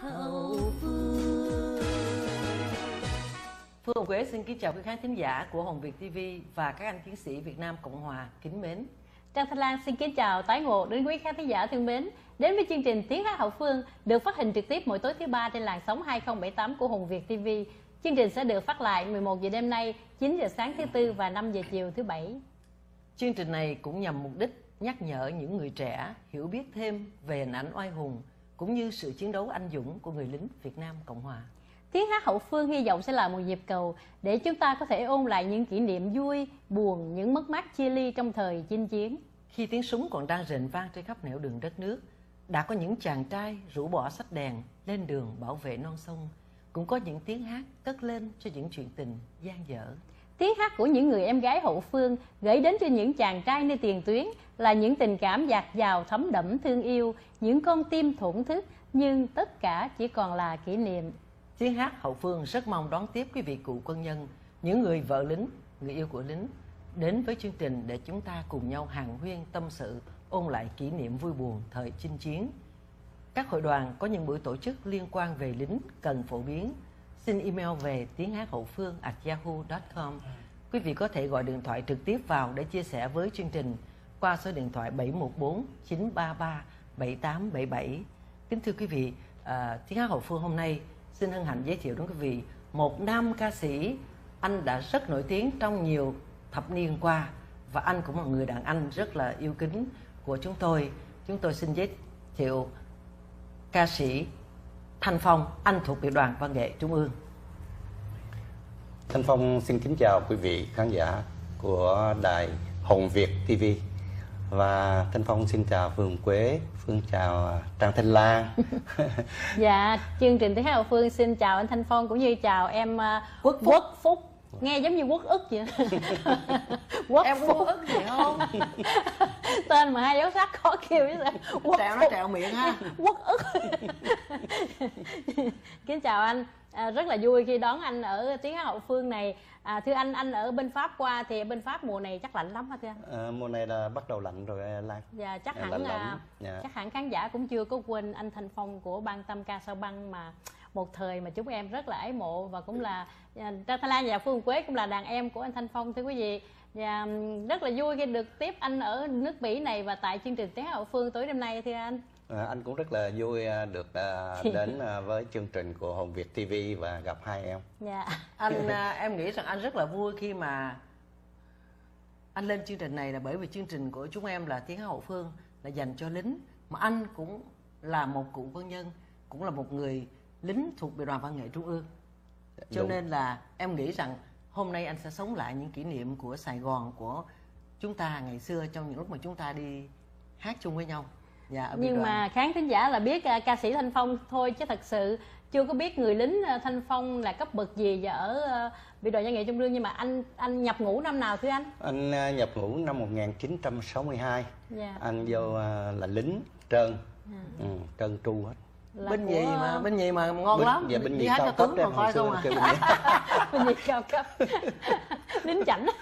hậu phương Phương Hồng Quế xin kính chào quý khán thính giả của Hồng Việt TV và các anh chiến sĩ Việt Nam Cộng Hòa kính mến. Trang Thanh Lan xin kính chào tái ngộ đến quý khán thính giả thân mến. Đến với chương trình Tiếng hát hậu phương được phát hình trực tiếp mỗi tối thứ ba trên làn sóng 2078 của Hồng Việt TV. Chương trình sẽ được phát lại 11 giờ đêm nay, 9 giờ sáng thứ tư và 5 giờ chiều thứ bảy. Chương trình này cũng nhằm mục đích nhắc nhở những người trẻ hiểu biết thêm về hình ảnh oai hùng cũng như sự chiến đấu anh dũng của người lính Việt Nam Cộng Hòa. Tiếng hát hậu phương hy vọng sẽ là một dịp cầu để chúng ta có thể ôn lại những kỷ niệm vui, buồn, những mất mát chia ly trong thời chinh chiến. Khi tiếng súng còn đang rền vang trên khắp nẻo đường đất nước, đã có những chàng trai rủ bỏ sách đèn lên đường bảo vệ non sông, cũng có những tiếng hát cất lên cho những chuyện tình gian dở. Tiếng hát của những người em gái hậu phương gửi đến cho những chàng trai nơi tiền tuyến là những tình cảm dạt dào thấm đẫm thương yêu, những con tim thổn thức, nhưng tất cả chỉ còn là kỷ niệm. Tiếng hát hậu phương rất mong đón tiếp quý vị cụ quân nhân, những người vợ lính, người yêu của lính đến với chương trình để chúng ta cùng nhau hàng huyên tâm sự, ôn lại kỷ niệm vui buồn thời chinh chiến. Các hội đoàn có những buổi tổ chức liên quan về lính cần phổ biến. Xin email về tiếng hát hậu phương at yahoo.com. Quý vị có thể gọi điện thoại trực tiếp vào để chia sẻ với chương trình qua số điện thoại 714 933 7877. Kính thưa quý vị, à, tiếng hát hậu phương hôm nay xin hân hạnh giới thiệu đến quý vị một nam ca sĩ anh đã rất nổi tiếng trong nhiều thập niên qua và anh cũng là người đàn anh rất là yêu kính của chúng tôi chúng tôi xin giới thiệu ca sĩ Thanh Phong anh thuộc biệt đoàn văn nghệ trung ương Thanh Phong xin kính chào quý vị khán giả của đài Hồng Việt TV và Thanh Phong xin chào Phương Quế, Phương chào Trang Thanh Lan. dạ, chương trình Tiếng Hát Hậu Phương xin chào anh Thanh Phong cũng như chào em uh, Quốc Phúc. Quốc Phúc. Nghe giống như Quốc ức vậy. Quốc em có ức gì không Tên mà hai dấu sắc khó kêu chứ sao? Quốc trèo nó trèo miệng ha Quốc ức. Kính chào anh. À, rất là vui khi đón anh ở tiếng hát hậu phương này à, thưa anh anh ở bên pháp qua thì bên pháp mùa này chắc lạnh lắm hả thưa anh À, mùa này là bắt đầu lạnh rồi à, Lan. Dạ chắc Dạ, hẳn lạnh. Dạ. chắc hẳn khán giả cũng chưa có quên anh Thanh Phong của ban tâm ca sao băng mà một thời mà chúng em rất là ái mộ và cũng là Trang Thái Lan và Phương Quế cũng là đàn em của anh Thanh Phong thưa quý vị. Và ừm, rất là vui khi được tiếp anh ở nước Mỹ này và tại chương trình Tiếng Hát hậu phương tối đêm nay thưa anh. À, anh cũng rất là vui à, được à, đến à, với chương trình của Hồng Việt TV và gặp hai em. dạ. Anh em nghĩ rằng anh rất là vui khi mà anh lên chương trình này là bởi vì chương trình của chúng em là tiếng hát hậu phương là dành cho lính. Mà anh cũng là một cụ quân nhân cũng là một người lính thuộc biệt đoàn văn nghệ trung ương cho Đúng. nên là em nghĩ rằng hôm nay anh sẽ sống lại những kỷ niệm của Sài Gòn của chúng ta ngày xưa trong những lúc mà chúng ta đi hát chung với nhau dạ ở nhưng đoàn. mà khán thính giả là biết à, ca sĩ Thanh Phong thôi chứ thật sự chưa có biết người lính à, Thanh Phong là cấp bậc gì và ở à, biệt đoàn văn nghệ trung ương nhưng mà anh anh nhập ngũ năm nào thưa anh Anh à, nhập ngũ năm 1962. dạ Anh vô là lính trơn. Ừ, trơn tru hết. Là bên của- gì mà bên gì mà ngon Binh- lắm dạ, binh hát cao cấp mà hồi coi xưa không à kêu binh nhì. bên gì cao cấp lính chảnh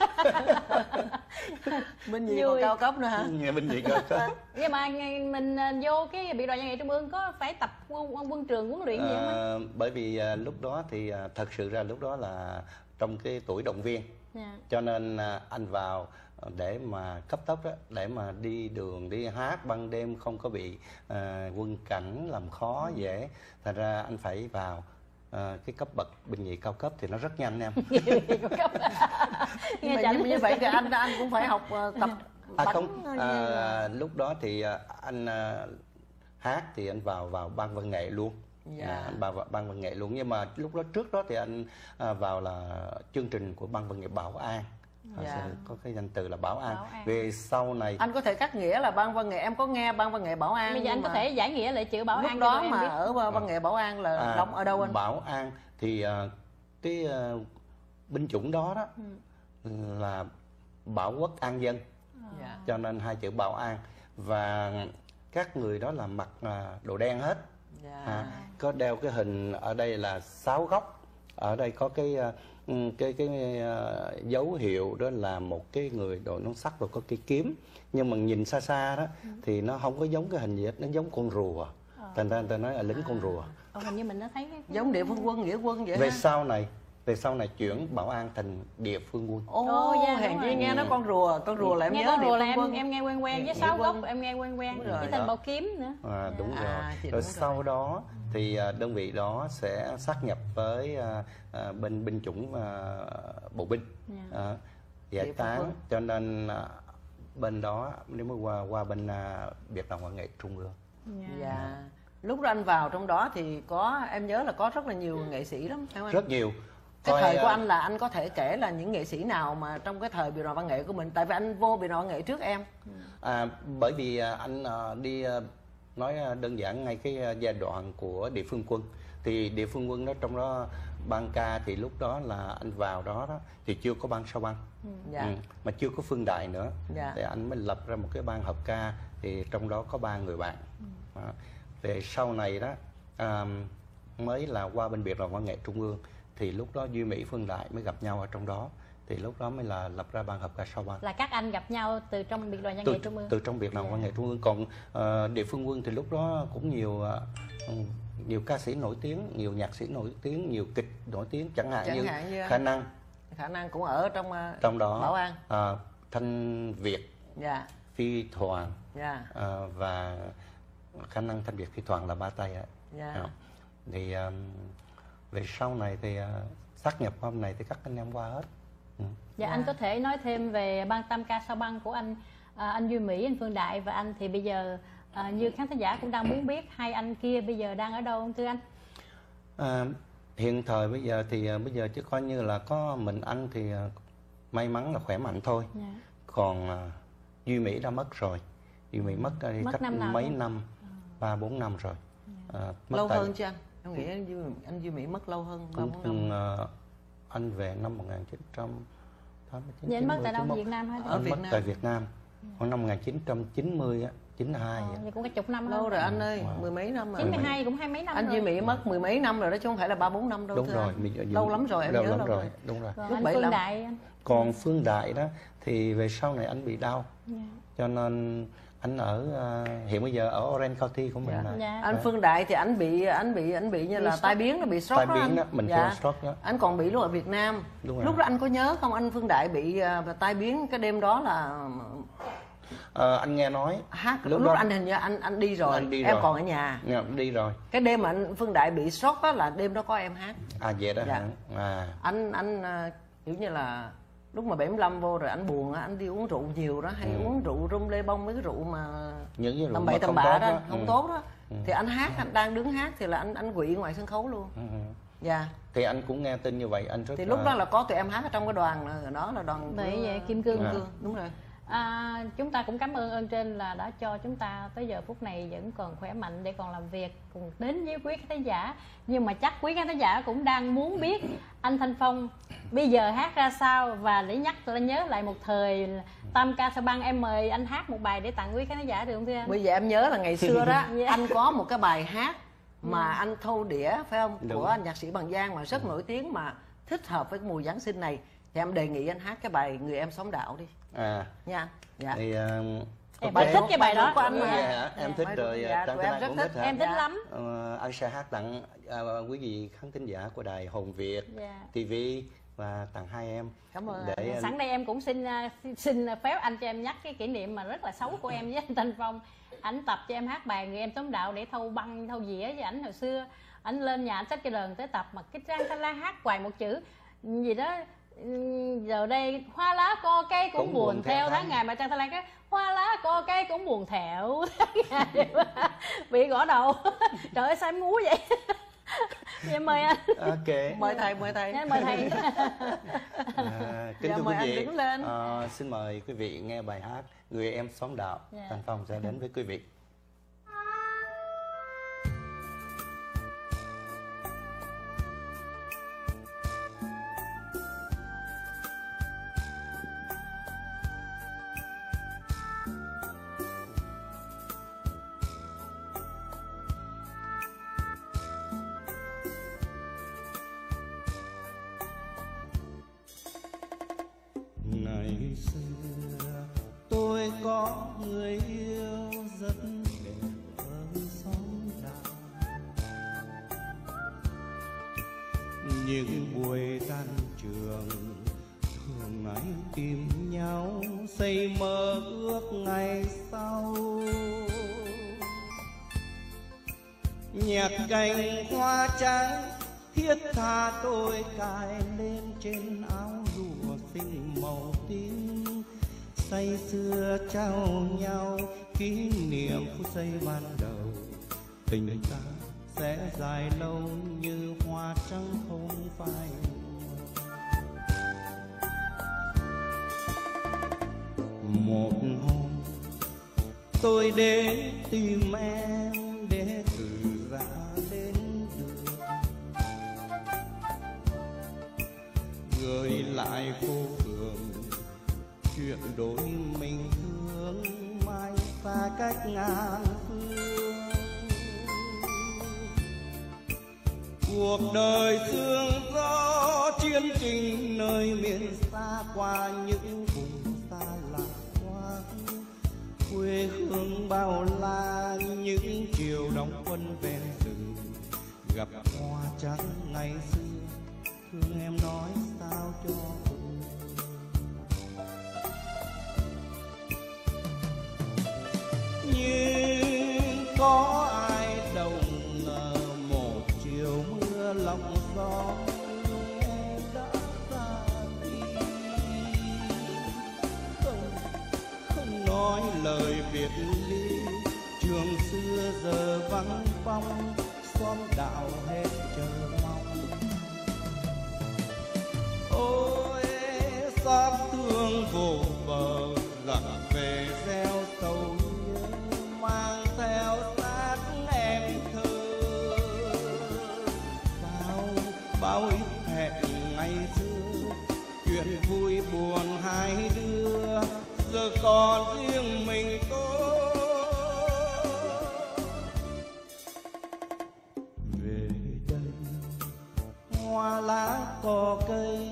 bên gì còn cao cấp nữa hả binh nhì cao cấp. nhưng mà ngày- mình à, vô cái biệt đoàn văn nghệ trung ương có phải tập quân, quân, trường huấn luyện gì không? Ờ, bởi vì à, lúc đó thì à, thật sự ra lúc đó là trong cái tuổi động viên Dạ. cho nên à, anh vào à, để mà cấp tốc đó để mà đi đường đi hát ban đêm không có bị à, quân cảnh làm khó dễ. Thành ra anh phải vào à, cái cấp bậc binh nhì cao cấp thì nó rất nhanh em. Nghe mà, như vậy thì anh anh cũng phải học ờ, tập à không à, lúc đó thì anh à, hát thì anh vào vào ban văn nghệ luôn. Dạ. à, anh vào ban văn nghệ luôn. Nhưng mà lúc đó trước đó thì anh à, vào là chương trình của ban văn nghệ bảo an Hồi Dạ. xưa có cái danh từ là bảo an, Bảo an. về sau này anh có thể cắt nghĩa là ban văn nghệ em có nghe ban văn nghệ bảo an bây giờ anh nhưng có mà thể giải nghĩa lại chữ bảo lúc an đó mà biết. ở văn văn nghệ bảo an là à, đóng ở đâu anh bảo an thì à, cái à, binh chủng đó đó Ừ. là bảo quốc an dân dạ. cho nên hai chữ bảo an và các người đó là mặc à, đồ đen hết Dạ. à, có đeo cái hình ở đây là sáu góc ở đây có cái ừ, cái cái à, dấu hiệu đó là một cái người đội nón sắt rồi có cây kiếm. Nhưng mà nhìn xa xa đó thì nó không có giống cái hình gì hết nó giống con rùa. Thành ra người ta nói là lính con rùa. Ồ, hình như mình đã thấy cái giống địa phương quân nghĩa quân vậy về ha. sau này về sau này chuyển bảo an thành địa phương quân Ồ, Ồ, dạ, đúng hèn chi nghe nói con rùa, con rùa là em nghe nhớ con rùa là em quân. em nghe quen quen với sáu gốc em nghe quen quen rồi. với thành bầu kiếm nữa À, đúng À, rồi. chị Rồi đúng sau rồi. đó thì à, đơn vị đó sẽ sát nhập với à, à, bên binh chủng à, bộ binh Dạ. à, giải tán cho nên à, bên đó nếu mới qua qua bên à, Việt Nam Văn nghệ Trung ương. Dạ. Dạ. Lúc đó anh vào trong đó thì có em nhớ là có rất là nhiều nghệ sĩ lắm phải không anh? Rất nhiều. Cái Coi, thời của à, anh là anh có thể kể là những nghệ sĩ nào mà trong cái thời biểu đoàn văn nghệ của mình? Tại vì anh vô biểu đoàn văn nghệ trước em. À, bởi vì à, anh à, đi à, nói đơn giản ngay cái giai đoạn của địa phương quân. Thì địa phương quân đó trong đó ban ca thì lúc đó là anh vào đó đó thì chưa có ban sao băng. Dạ. ừ, mà chưa có phương đại nữa. Dạ. thì anh mới lập ra một cái ban hợp ca thì trong đó có ba người bạn. Đó. về sau này đó à, mới là qua bên biệt đoàn văn nghệ trung ương thì lúc đó duy mỹ phương đại mới gặp nhau ở trong đó. Thì lúc đó mới là lập ra ban hợp ca sao băng. Là các anh gặp nhau từ trong biệt đoàn văn nghệ trung ương? từ trong Việt Nam Văn nghệ Trung ương. Còn ờ, địa phương quân thì lúc đó cũng nhiều ừ, nhiều ca sĩ nổi tiếng nhiều nhạc sĩ nổi tiếng nhiều kịch nổi tiếng. Chẳng hạn Chẳng như hạn như- khả năng. Khả năng cũng ở trong ờ, trong đó Bảo An. ờ, thanh việt dạ. Phi thoảng dạ. ờ, và khả năng thanh việt phi thoảng là ba tay á dạ. Ờ, thì ờm, về sau này thì ờ, sát nhập hôm này thì các anh em qua hết. Ừ. Dạ anh có thể nói thêm về ban tam ca sao băng của anh à, anh Duy Mỹ, anh Phương Đại và anh thì bây giờ à, như khán thính giả cũng đang muốn biết hai anh kia bây giờ đang ở đâu không thưa anh? À, hiện thời bây giờ thì à, bây giờ chứ coi như là có mình anh thì à, may mắn là khỏe mạnh thôi. Dạ. còn à, duy mỹ đã mất rồi. Duy mỹ mất à, đi Mất cách năm mấy rồi? năm? Ba bốn năm rồi. À, mất lâu tại- hơn chứ anh em nghĩ anh Duy, anh Duy Mỹ mất lâu hơn ba bốn năm à, anh về năm 1989 Vậy anh mất tại đâu 91. Việt Nam hay Ở anh Việt mất Nam. tại Việt Nam khoảng năm 1990 á 92 Ờ, á. vậy cũng cái chục năm lâu hơn. rồi anh ơi mười mấy năm rồi 92 cũng hai mấy năm anh rồi. Duy Mỹ mất mười mấy năm rồi đó chứ không phải là ba bốn năm đâu đúng rồi giờ- lâu lắm rồi em lâu nhớ lắm lâu rồi rồi đúng rồi Còn Lúc anh 75. Phương Đại anh. còn phương đại đó thì về sau này anh bị đau Dạ. cho nên anh ở à, hiện bây giờ ở Orange County của mình Dạ. Dạ. anh Phương Đại thì anh bị anh bị anh bị như là tai biến nó bị stroke tai đó biến anh. đó mình dạ. kêu stroke đó anh còn bị lúc ở Việt Nam Đúng rồi. lúc đó anh có nhớ không anh Phương Đại bị à, tai biến cái đêm đó là Ờ, anh nghe nói hát Lúc lúc, đó- anh hình như anh anh đi rồi Anh đi em rồi. còn ở nhà Dạ, đi rồi cái đêm mà anh Phương Đại bị stroke đó là đêm đó có em hát à vậy đó Dạ. hả à anh anh à, kiểu như là lúc mà 75 vô rồi anh buồn á anh đi uống rượu nhiều đó hay uống rượu rum lê bông mấy cái rượu mà Ừ. những cái rượu tầm mà bậy tầm bạ đó, đó. không Ừ. tốt đó thì anh hát anh đang đứng hát thì là anh anh quỵ ngoài sân khấu luôn Ừ, ừ. dạ thì anh cũng nghe tin như vậy anh rất thì lúc đó là có tụi em hát ở trong cái đoàn là- đó là đoàn Vậy của- vậy, Kim Cương. À. Cương đúng rồi À, chúng ta cũng cảm ơn ơn trên là đã cho chúng ta tới giờ phút này vẫn còn khỏe mạnh để còn làm việc cùng đến với quý khán giả nhưng mà chắc quý khán giả cũng đang muốn biết anh Thanh Phong bây giờ hát ra sao và để nhắc lên nhớ lại một thời tam ca sa băng em mời anh hát một bài để tặng quý khán giả được không thưa anh? bây giờ em nhớ là ngày xưa đó Dạ. anh có một cái bài hát mà anh thâu đĩa phải không Đúng. của nhạc sĩ bằng giang mà rất nổi tiếng mà thích hợp với cái mùa giáng sinh này thì em đề nghị anh hát cái bài người em sống đạo đi à nha dạ thì uh, Em rất thích cái bài đó. của anh mà. dạ, em thích Bài rồi dạ, Thế em rất cũng thích. Em thích Dạ. lắm. Ờ, anh sẽ hát tặng à, quý vị khán thính giả của đài Hồn Việt Dạ. TV và tặng hai em Cảm ơn để Dạ, Sẵn đây em cũng xin à, xin- xin phép anh cho em nhắc cái kỷ niệm mà rất là xấu của em với anh Thanh Phong. Ảnh tập cho em hát bài người em sống đạo để thâu băng thâu dĩa với ảnh hồi xưa. Ảnh lên nhà ảnh xách cái đờn tới tập mà cái Trang Thanh Lan hát hoài một chữ gì đó giờ đây hoa lá co cây cũng, Cũng buồn, buồn theo theo tháng tháng. ngày mà Trang Thanh Lan cái hoa lá co cây cũng buồn ngày bị gõ đầu. Trời ơi sao em ngu vậy em mời anh. Ok. Mời thầy mời thầy. Dạ, mời thầy. À, kính Dạ, thưa mời quý anh vị. đứng lên. à, xin mời quý vị nghe bài hát người em xóm đạo Dạ. Thanh Phong sẽ đến với quý vị tôi lên trên áo lụa xinh màu tím. Say xưa trao nhau, kỷ niệm phút giây ban đầu. Tình ta sẽ dài lâu như hoa trắng không phai. Một hôm, tôi đến tìm em để từ người lại phố phường chuyện đôi mình thương mai xa cách ngàn phương. Cuộc đời sương gió chiến trình nơi miền xa qua những vùng xa lạ quá. Quê hương bao la những chiều đóng quân ven rừng. Gặp hoa trắng ngày xưa, thương em nói sao cho cùng nhưng có ai đồng ngờ một chiều mưa lòng gió em đã ra đi không không nói lời biệt ly, trường xưa giờ vắng phong xóm đạo hết trời. Ôi xót thương vô bờ, lặng về gieo sầu nhớ mang theo xác em thơ. Bao bao ít hẹn ngày xưa, chuyện vui buồn hai đứa, giờ còn riêng mình tôi. Về đây, hoa lá cỏ cây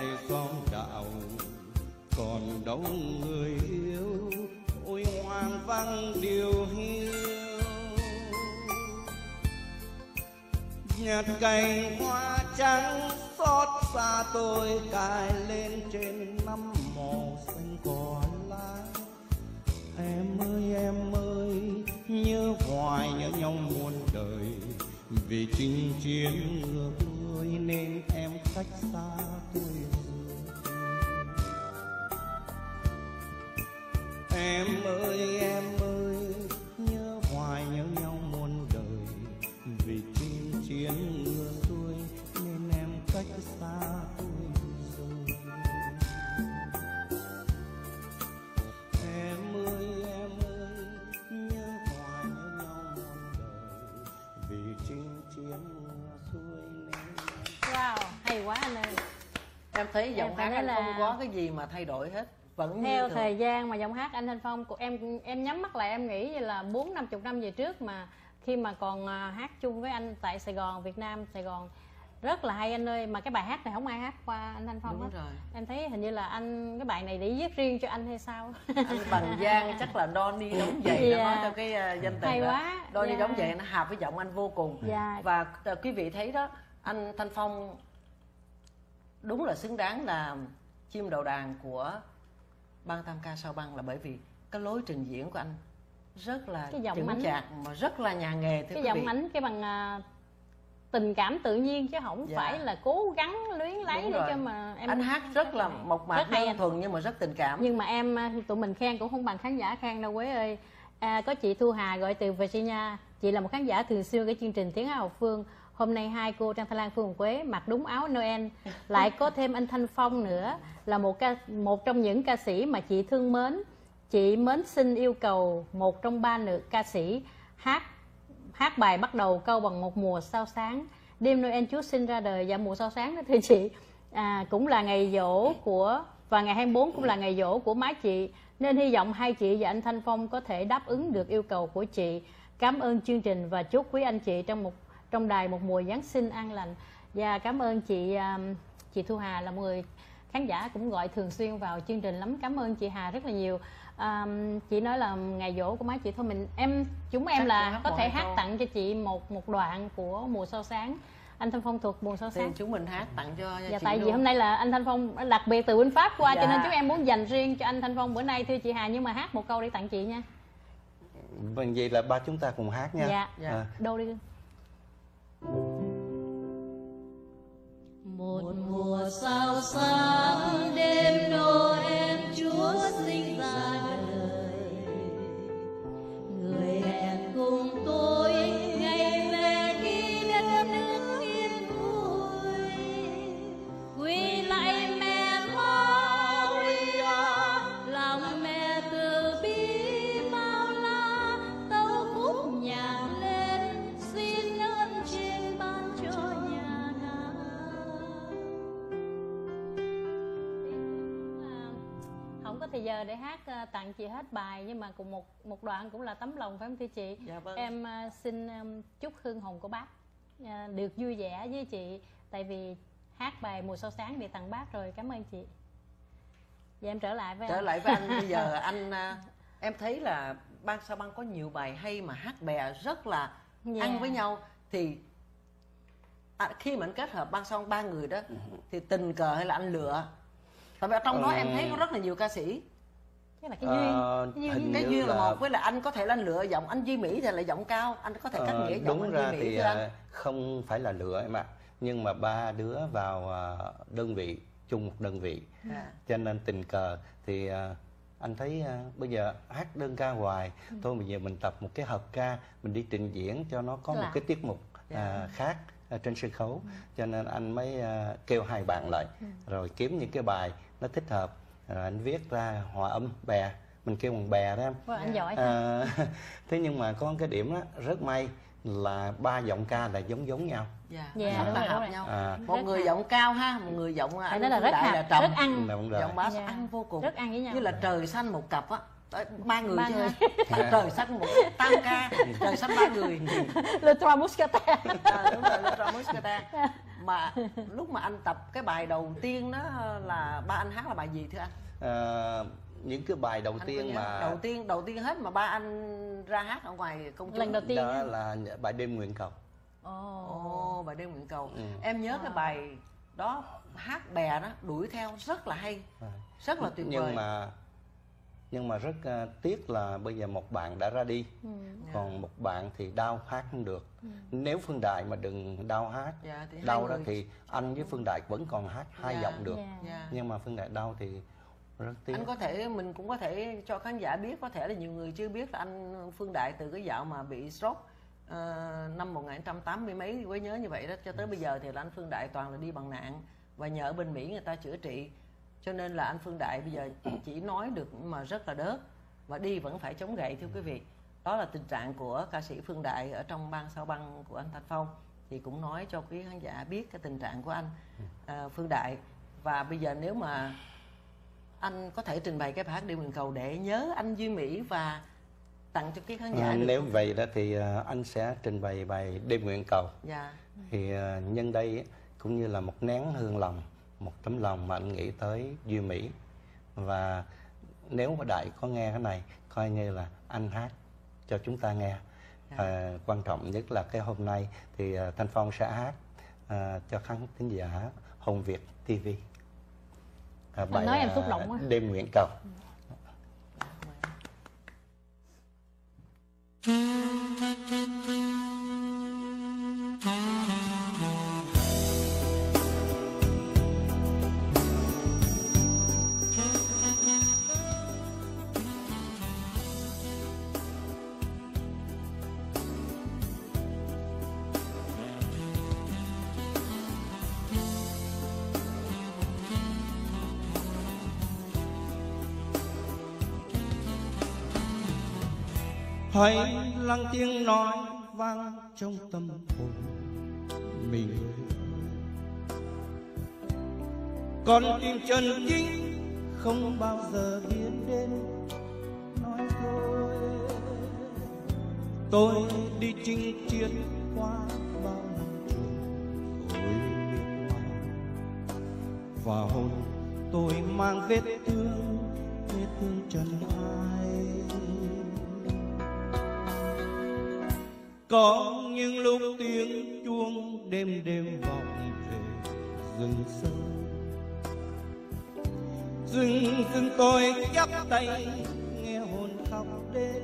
trở con đạo còn đâu người yêu ôi hoang vắng điều hiu nhặt cành hoa trắng xót xa tôi cài lên trên năm màu xanh cỏ lá em ơi em ơi nhớ hoài nhớ nhau muôn đời vì chinh chiến ngược đuôi nên em cách xa em ơi em ơi nhớ hoài nhớ nhau muôn đời. Vì chinh chiến ngược đuôi nên em cách xa tôi rồi. Em ơi em ơi nhớ hoài nhớ nhau muôn đời. Vì chinh chiến ngược xuôi nên wow hay quá anh ơi. Em thấy giọng phải hát là- không có cái gì mà thay đổi hết vẫn theo thường. thời gian mà giọng hát anh thanh phong của em em nhắm mắt lại em nghĩ như là bốn năm chục năm về trước mà khi mà còn à, hát chung với anh tại sài gòn việt nam sài gòn rất là hay anh ơi mà cái bài hát này không ai hát qua anh thanh phong Đúng hết rồi. em thấy hình như là anh cái bài này để viết riêng cho anh hay sao anh bằng giang chắc là Donny đóng giày nó Dạ. nói cho cái ờ, danh từ Hay đó quá. Donny Dạ. đóng giày nó hợp với giọng anh vô cùng Dạ. và ờ, quý vị thấy đó anh Thanh Phong đúng là xứng đáng là chim đầu đàn của ban tam ca sao băng là bởi vì cái lối trình diễn của anh rất là Cái giọng chững chạc mà rất là nhà nghề thưa cái giọng vị. ảnh cái bằng à, tình cảm tự nhiên chứ không Dạ. phải là cố gắng luyến lấy Đúng để rồi. cho mà em anh hát rất là mộc mạc đơn thuần nhưng mà rất tình cảm. Nhưng mà em à, tụi mình khen cũng không bằng khán giả khen đâu quế ơi. À, có chị Thu Hà gọi từ Virginia. Chị là một khán giả thường xuyên cái chương trình tiếng hát học phương hôm nay hai cô Trang Thái Lan Phương Quế mặc đúng áo Noel lại có thêm anh Thanh Phong nữa là một ca một trong những ca sĩ mà chị thương mến chị mến xin yêu cầu một trong ba nữ ca sĩ hát hát bài bắt đầu câu bằng một mùa sao sáng. Đêm Noel Chúa sinh ra đời và mùa sao sáng đó thưa chị à, cũng là ngày dỗ của và ngày 24 cũng là ngày dỗ của má chị. Nên hy vọng hai chị và anh Thanh Phong có thể đáp ứng được yêu cầu của chị. Cảm ơn chương trình và chúc quý anh chị trong một trong đài một mùa Giáng sinh an lành. Và cảm ơn chị à, chị Thu Hà là một người khán giả cũng gọi thường xuyên vào chương trình lắm. Cảm ơn chị Hà rất là nhiều. À, chị nói là ngày dỗ của má chị thôi. Mình em chúng em Chắc là có thể hát tặng cho chị một một đoạn của mùa sao sáng. Anh Thanh Phong thuộc mùa sao thì sáng. chúng mình hát tặng cho dạ chị tại vì luôn. hôm nay là anh Thanh Phong đặc biệt từ bên Pháp qua cho Dạ. nên chúng em muốn dành riêng cho anh Thanh Phong. Bữa nay thưa chị Hà nhưng mà hát một câu để tặng chị nha. Vâng, vậy là ba chúng ta cùng hát nha. Dạ. Dạ. À, đô đi một mùa sao sáng đêm tặng chị hết bài nhưng mà cùng một một đoạn cũng là tấm lòng phải không thưa chị? Dạ vâng. em ờ, xin ừm, chúc hương hồn của bác ờ, được vui vẻ với chị. Tại vì hát bài mùa sao sáng để tặng bác rồi cảm ơn chị. Dạ em trở lại với trở anh. lại với anh. Bây giờ anh à, em thấy là ban sao băng có nhiều bài hay mà hát bè rất là Dạ. ăn với nhau. Thì à, khi mà anh kết hợp ban sao ba người đó thì tình cờ hay là anh lựa? Tại vì ở trong đó em thấy có rất là nhiều ca sĩ chắc là cái duyên Ờ, cái duyên cái duyên là là- một với là anh có thể là anh lựa giọng anh duy mỹ thì là giọng cao anh có thể Ờ, nghĩa giọng đúng anh ra duy mỹ thì anh à, không phải là lựa em ạ nhưng mà ba đứa vào à, đơn vị chung một đơn vị Dạ. cho nên tình cờ thì à, anh thấy à, bây giờ hát đơn ca hoài Ừ. thôi bây giờ mình tập một cái hợp ca mình đi trình diễn cho nó có một Lạ. cái tiết mục Dạ. à, khác à, trên sân khấu Ừ. cho nên anh mới à, kêu hai bạn lại rồi kiếm những cái bài nó thích hợp rồi anh viết ra hòa âm bè. Mình kêu bằng bè đó em. Wow, anh giỏi ha. À, thế nhưng mà có cái điểm đó rất may là ba giọng ca là giống giống nhau. Dạ Dạ, rất đúng hợp đúng rồi. nhau. À, một Rất người giọng cao ha một người giọng phải anh nói là rất Đại là trầm. rất ăn. Đúng giọng bass Dạ. ăn vô cùng. Rất ăn với nhau. Như là trời xanh một cặp á. Ba người Ba chứ người. trời xanh một tam ca. Trời xanh ba người. Le Trois Mousquetaires. À, đúng rồi Letra Muscata mà lúc mà anh tập cái bài đầu tiên đó là ba anh hát là bài gì thưa anh? À, những cái bài đầu anh tiên mà đầu tiên đầu tiên hết mà ba anh ra hát ở ngoài công chúng lần đầu tiên đó là bài đêm nguyện cầu. Ồ. ồ bài đêm nguyện cầu. Ừ. em nhớ cái bài đó hát bè đó đuổi theo rất là hay À. rất là tuyệt vời. nhưng mà nhưng mà rất à, tiếc là bây giờ một bạn đã ra đi. Ừ. còn một bạn thì đau hát không được. Nếu phương đại mà đừng đau hát dạ, thì đau đó người- thì anh với phương đại vẫn còn hát hai Dạ. giọng được. Dạ. dạ. nhưng mà phương đại đau thì rất tiếc. Anh có thể mình cũng có thể cho khán giả biết có thể là nhiều người chưa biết là anh Phương Đại từ cái dạo mà bị stroke ờ, năm 1980 mấy quấy nhớ như vậy đó cho tới bây giờ thì là anh Phương Đại toàn là đi bằng nạn. Và nhờ ở bên Mỹ người ta chữa trị cho nên là anh Phương Đại bây giờ chỉ nói được mà rất là đớt. Và đi vẫn phải chống gậy thưa quý vị. Đó là tình trạng của ca sĩ Phương Đại ở trong ban sao băng của anh Thanh Phong. Thì cũng nói cho quý khán giả biết cái tình trạng của anh ờ, Phương Đại. Và bây giờ nếu mà anh có thể trình bày cái bài hát đêm nguyện cầu để nhớ anh Duy Mỹ và tặng cho quý khán giả À, được. nếu không? vậy đó thì à, anh sẽ trình bày bài đêm nguyện cầu. Dạ. Thì à, nhân đây cũng như là một nén hương lòng một tấm lòng mà anh nghĩ tới duy mỹ. Và nếu mà đại có nghe cái này coi như là anh hát cho chúng ta nghe. À, quan trọng nhất là cái hôm nay thì à, thanh phong sẽ hát à, cho khán thính giả hồng việt tv à, nói em xúc động quá. đêm nguyện cầu hãy lắng tiếng nói vang trong tâm hồn mình. Con tim chân chính không bao giờ biến đến. Nói thôi, tôi đi chinh chiến qua bao năm trường rồi miệt mài và hồn tôi mang vết thương vết thương chân. Có những lúc tiếng chuông đêm đêm vọng về, rừng sâu rừng rừng tôi chắp tay, nghe hồn khóc đến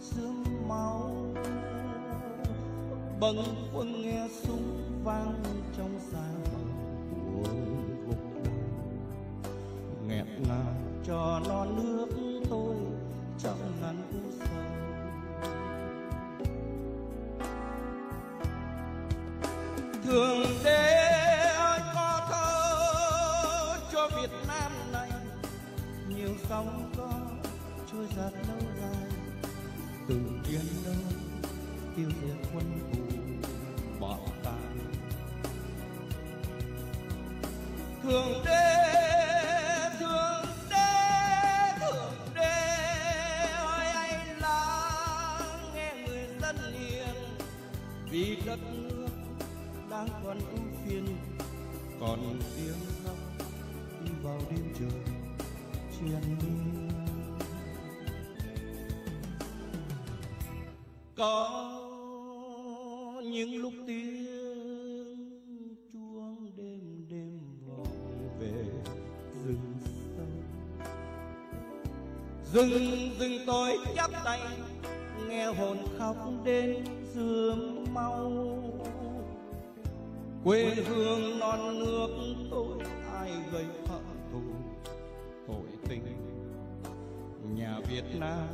sương máu. Bâng thường đế ơi có thơ cho Việt Nam này? Nhiều sóng to trôi giạt lâu dài từ chiến đấu tiêu diệt quân thù bỏ tàn. Thường đế thường đế thường đế ơi anh lắng nghe người dân hiền vì đất nước đang còn phiền. Còn tiếng khóc vào đêm trời triền miên có những lúc tiếng chuông đêm đêm vọng về rừng sâu. Rừng rừng tôi chắp tay, nghe hồn khóc đến sương mau quê hương non nước tôi ai gây hận thù. Tội tình nhà Việt Nam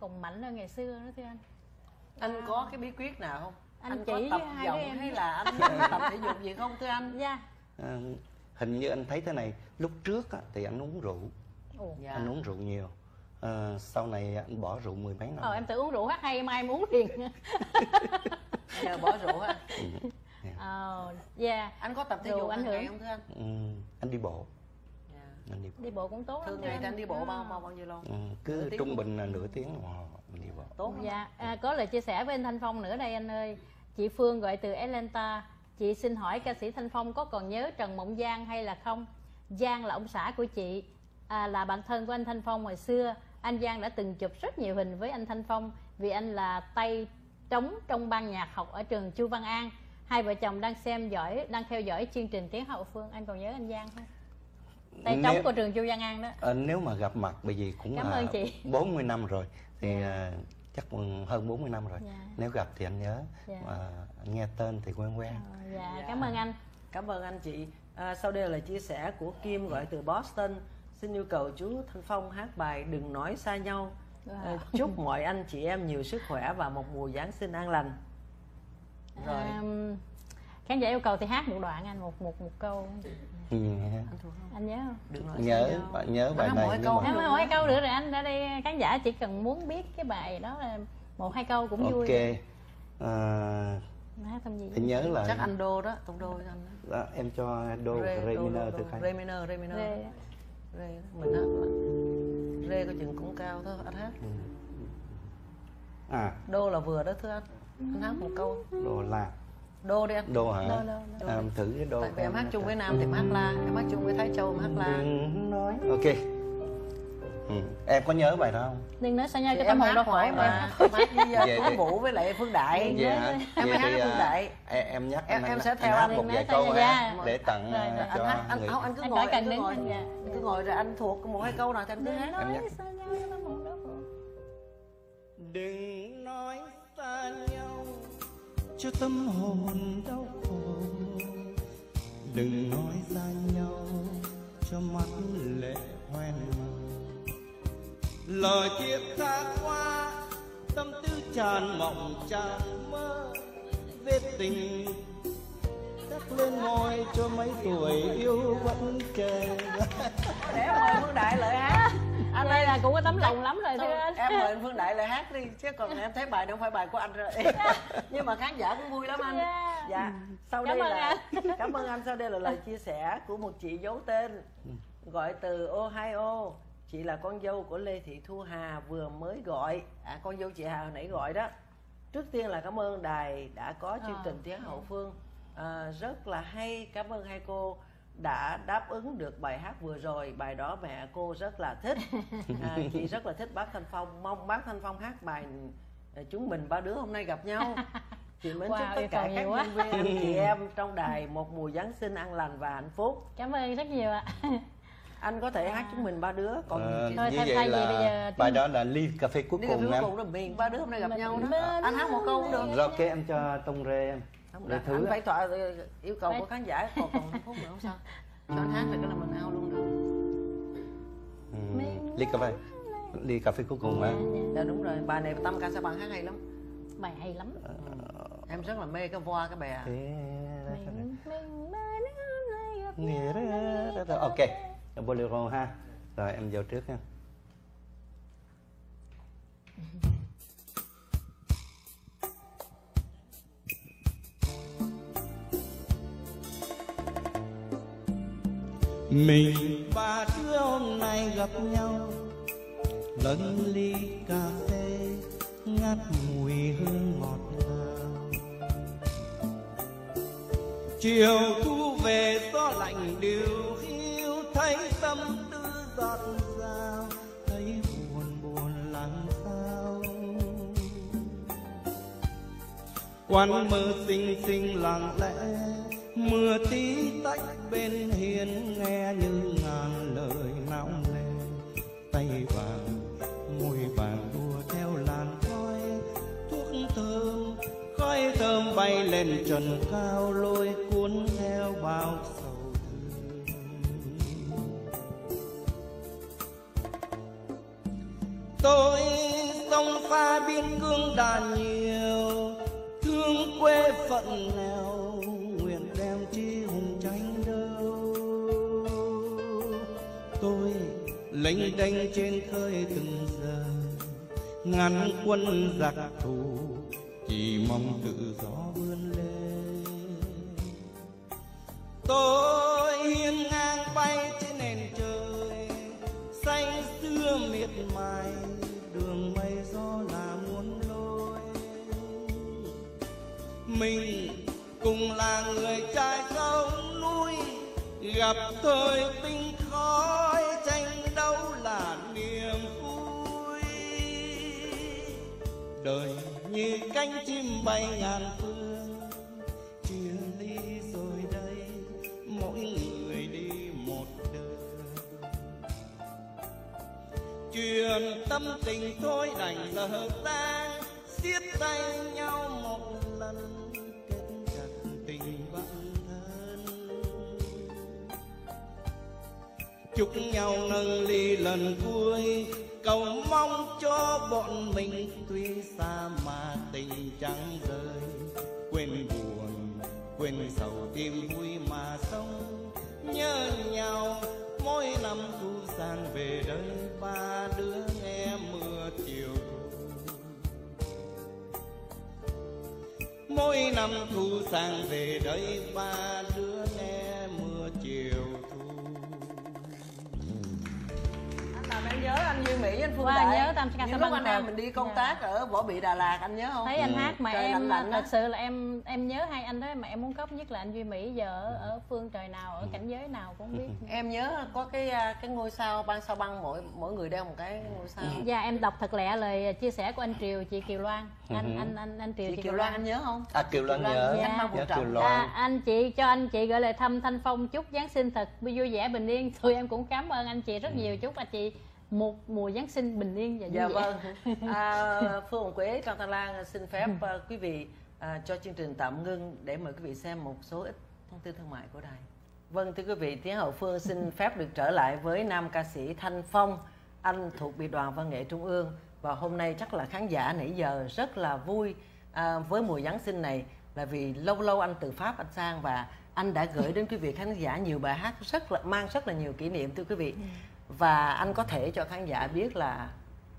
còn mạnh hơn ngày xưa nữa thưa anh. Anh có cái bí quyết nào không? Anh có chỉ tập với hai giọng em. hay là anh tập thể dục gì không thưa anh? Dạ. À, hình như anh thấy thế này lúc trước á, thì anh uống rượu. Ồ. Dạ. anh uống rượu nhiều. À, sau này anh bỏ rượu mười mấy năm. Ờ em tự uống rượu hát hay mai em uống liền. Nhờ bỏ rượu ha ờ dạ. Anh có tập thể dục ngày hưởng. không thưa anh? Ừ, anh đi bộ. dạ. Anh đi bộ đi bộ cũng tốt lắm thường thưa ngày anh. đi bộ bao bao bao nhiêu lâu ừ, cứ trung bình là nửa tiếng đồng hồ anh đi bộ tốt lắm. Dạ, à, có lời chia sẻ với anh Thanh Phong nữa đây anh ơi. Chị Phương gọi từ Atlanta. Chị xin hỏi ca sĩ Thanh Phong có còn nhớ Trần Mộng Giang hay là không? Giang là ông xã của chị, à, là bạn thân của anh Thanh Phong hồi xưa. Anh Giang đã từng chụp rất nhiều hình với anh Thanh Phong vì anh là tay trống trong ban nhạc học ở trường Chu Văn An. Hai vợ chồng đang xem giỏi, đang theo dõi chương trình Tiếng Hậu Phương. Anh còn nhớ anh Giang không? Tay trống Nếu- của trường Chu Văn An đó. Ờ, nếu mà gặp mặt bởi vì cũng Cảm là ơn chị. 40 năm rồi thì à, chắc hơn 40 năm rồi Dạ. nếu gặp thì anh nhớ Dạ. mà anh nghe tên thì quen quen Ờ, dạ, Dạ. cảm ơn anh. Cảm ơn anh chị. À, sau đây là chia sẻ của Kim gọi từ Boston. Xin yêu cầu chú Thanh Phong hát bài Đừng nói xa nhau. Wow. À, chúc mọi anh chị em nhiều sức khỏe và một mùa Giáng sinh an lành. Rồi. À, khán giả yêu cầu thì hát một đoạn anh một một một câu Ừ, Anh nhớ không Đừng nói nhớ nhau. bạn nhớ bài này mỗi câu. mà hỏi câu nữa rồi anh ở đây khán giả chỉ cần muốn biết cái bài đó là một hai câu cũng vui ok à, hát gì thì nhớ là Chắc anh đô đó, tông đô cho anh. đó. đó, em cho đô re đô, minor thực hành Rê minor, rê minor. Rê, mình hát. Rê có chừng cũng cao thôi, anh hát. à Đô là vừa đó thưa anh. Anh hát một câu. đô la Đô đi anh. đô hả Đô, đô, đô. À, em thử cái đô Tại vì em hát chung với. Nam thì em hát la, em hát chung với Thái Châu em hát la. Đừng nói ok ừ. em có nhớ bài đó không đừng nói sao nhau Thì cho em tâm hồn khổ hoài mà em hát với uh, Vậy thì- Vũ với lại Phương Đại dạ Em vậy phải hát cái Phương Đại em, em nhắc Em- em sẽ theo anh. một vài câu ha, nha. để tặng rồi, cho anh hát anh người anh cứ Anh ngồi khỏi cần anh cứ đứng, ngồi anh dạ. anh cứ ngồi rồi anh thuộc một hai câu nào thì anh cứ đừng hát nói nhắc. đừng nói xa nhau cho tâm hồn đau khổ. Đừng nói ra nhau cho mắt lệ hoen mờ lời tiếc xa qua, tâm tư tràn mộng tràn mơ. Vết tình đã lên ngôi cho mấy tuổi yêu vẫn chờ. Để mời phương đại lợi hát anh đây là cũng có tấm lòng lắm rồi thưa Thôi, anh em mời anh phương đại lợi hát đi chứ còn em thấy bài không phải bài của anh rồi. Nhưng mà khán giả cũng vui lắm anh. Yeah. dạ sau Cảm đây ơn là anh. cảm ơn anh. Sau đây là lời chia sẻ của một chị giấu tên gọi từ Ohio. Chị là con dâu của Lê Thị Thu Hà vừa mới gọi. À con dâu chị Hà hồi nãy gọi đó. Trước tiên là cảm ơn đài đã có chương À. trình tiếng hậu phương. À, rất là hay. Cảm ơn hai cô đã đáp ứng được bài hát vừa rồi. Bài đó mẹ cô rất là thích. À, chị rất là thích bác Thanh Phong. Mong bác Thanh Phong hát bài à, chúng mình ba đứa hôm nay gặp nhau. Chị mến chúc Wow, tất yêu cả các nhiều quá. nhân viên anh chị em trong đài một mùa Giáng sinh an lành và hạnh phúc. Cảm ơn rất nhiều ạ. Anh có thể hát chúng mình ba đứa còn Ờ, Thôi, như thay- vậy thay là bây giờ bài đó là ly cà phê cuối đi cà phê cùng cuối em. cùng là miền ba đứa hôm nay gặp Mình- nhau đó. mình- anh hát một câu cũng được. rồi ok em cho tung rê em không được thứ anh phải thỏa yêu cầu của khán giả còn còn phúc nữa không sao. Cho anh hát thì cái là mình ao luôn được Ừ, ly cà phê. Ly cà phê cuối cùng á dạ đúng rồi. Bài này tâm ca sa bằng hát hay lắm. Bài hay lắm. Em rất là mê cái voa cái bè. Ok bolero ha. Rồi em vô trước nha mình. Và đứa hôm nay gặp nhau lần ly cà phê, ngát mùi hương ngọt ngào. Chiều thu về, gió lạnh điều hiu, thấy tâm tư giọt dào, thấy buồn buồn làm sao. Quán mơ xinh xinh lặng lẽ mưa tí tách bên hiên, nghe như ngàn lời náo nề. Tay vàng, môi vàng đua theo làn khói. Thuốc thơm, khói thơm bay lên trần cao, lôi cuốn theo bao sầu thương. Tôi sông pha biên cương đàn nhiều, thương quê phận nghèo tôi lênh đênh trên khơi từng giờ. ngăn quân giặc thù chỉ mong tự do vươn lên. tôi hiên ngang bay trên nền trời xanh xưa miệt mài đường mây gió là muôn lối. Mình cùng là người trai sông núi gặp thời như cánh chim bay ngàn phương. Chia ly rồi đây, mỗi người đi một đường. Chuyện tâm tình thôi đành là hợp tan siết tay nhau một lần, kết chặt tình bạn thân. Chúc nhau nâng ly lần cuối cầu mong cho bọn mình tuy xa mà tình chẳng rời quên buồn, quên sầu tìm vui mà sống. Nhớ nhau, mỗi năm thu sang về đây ba đứa nghe mưa chiều. Mỗi năm thu sang về đây ba đứa nhớ anh Duy Mỹ anh Phương Wow, Đại. nhớ Tam Ca Sa những lúc anh em mình đi công Dạ. tác ở Võ Bị Đà Lạt anh nhớ không? Thấy anh hát mà Trời em lạnh thật sự là em em nhớ hai anh đó mà em muốn cấp nhất là anh Duy Mỹ. Giờ ở, ở phương trời nào ở cảnh giới nào cũng biết. Em nhớ có cái à, cái ngôi sao ban sao băng mỗi mỗi người đeo một cái ngôi sao. Dạ em đọc thật lẹ lời chia sẻ của anh Triều chị Kiều Loan. Anh anh anh anh Triều chị chị, Kiều Loan. Anh nhớ không? À kiều loan Kiều Loan nhớ. nhớ. Dạ. Mang một nhớ trọng. kiều loan. À, anh chị cho anh chị gửi lời thăm Thanh Phong chúc Giáng sinh thật. Vui vẻ bình yên. Thôi em cũng cảm ơn anh chị rất nhiều. Chúc anh chị một mùa Giáng sinh bình yên và vui dạ vâng. À, phương Hồng quế trong thanh lan xin phép à, quý vị à, cho chương trình tạm ngưng để mời quý vị xem một số ít thông tin thương mại của đài. Vâng thưa quý vị tiếng hậu phương xin phép được trở lại với nam ca sĩ thanh phong anh thuộc biệt đoàn văn nghệ trung ương. Và hôm nay chắc là khán giả nãy giờ rất là vui à, với mùa giáng sinh này là vì lâu lâu anh từ pháp anh sang và anh đã gửi đến quý vị khán giả nhiều bài hát rất là mang rất là nhiều kỷ niệm thưa quý vị và anh có thể cho khán giả biết là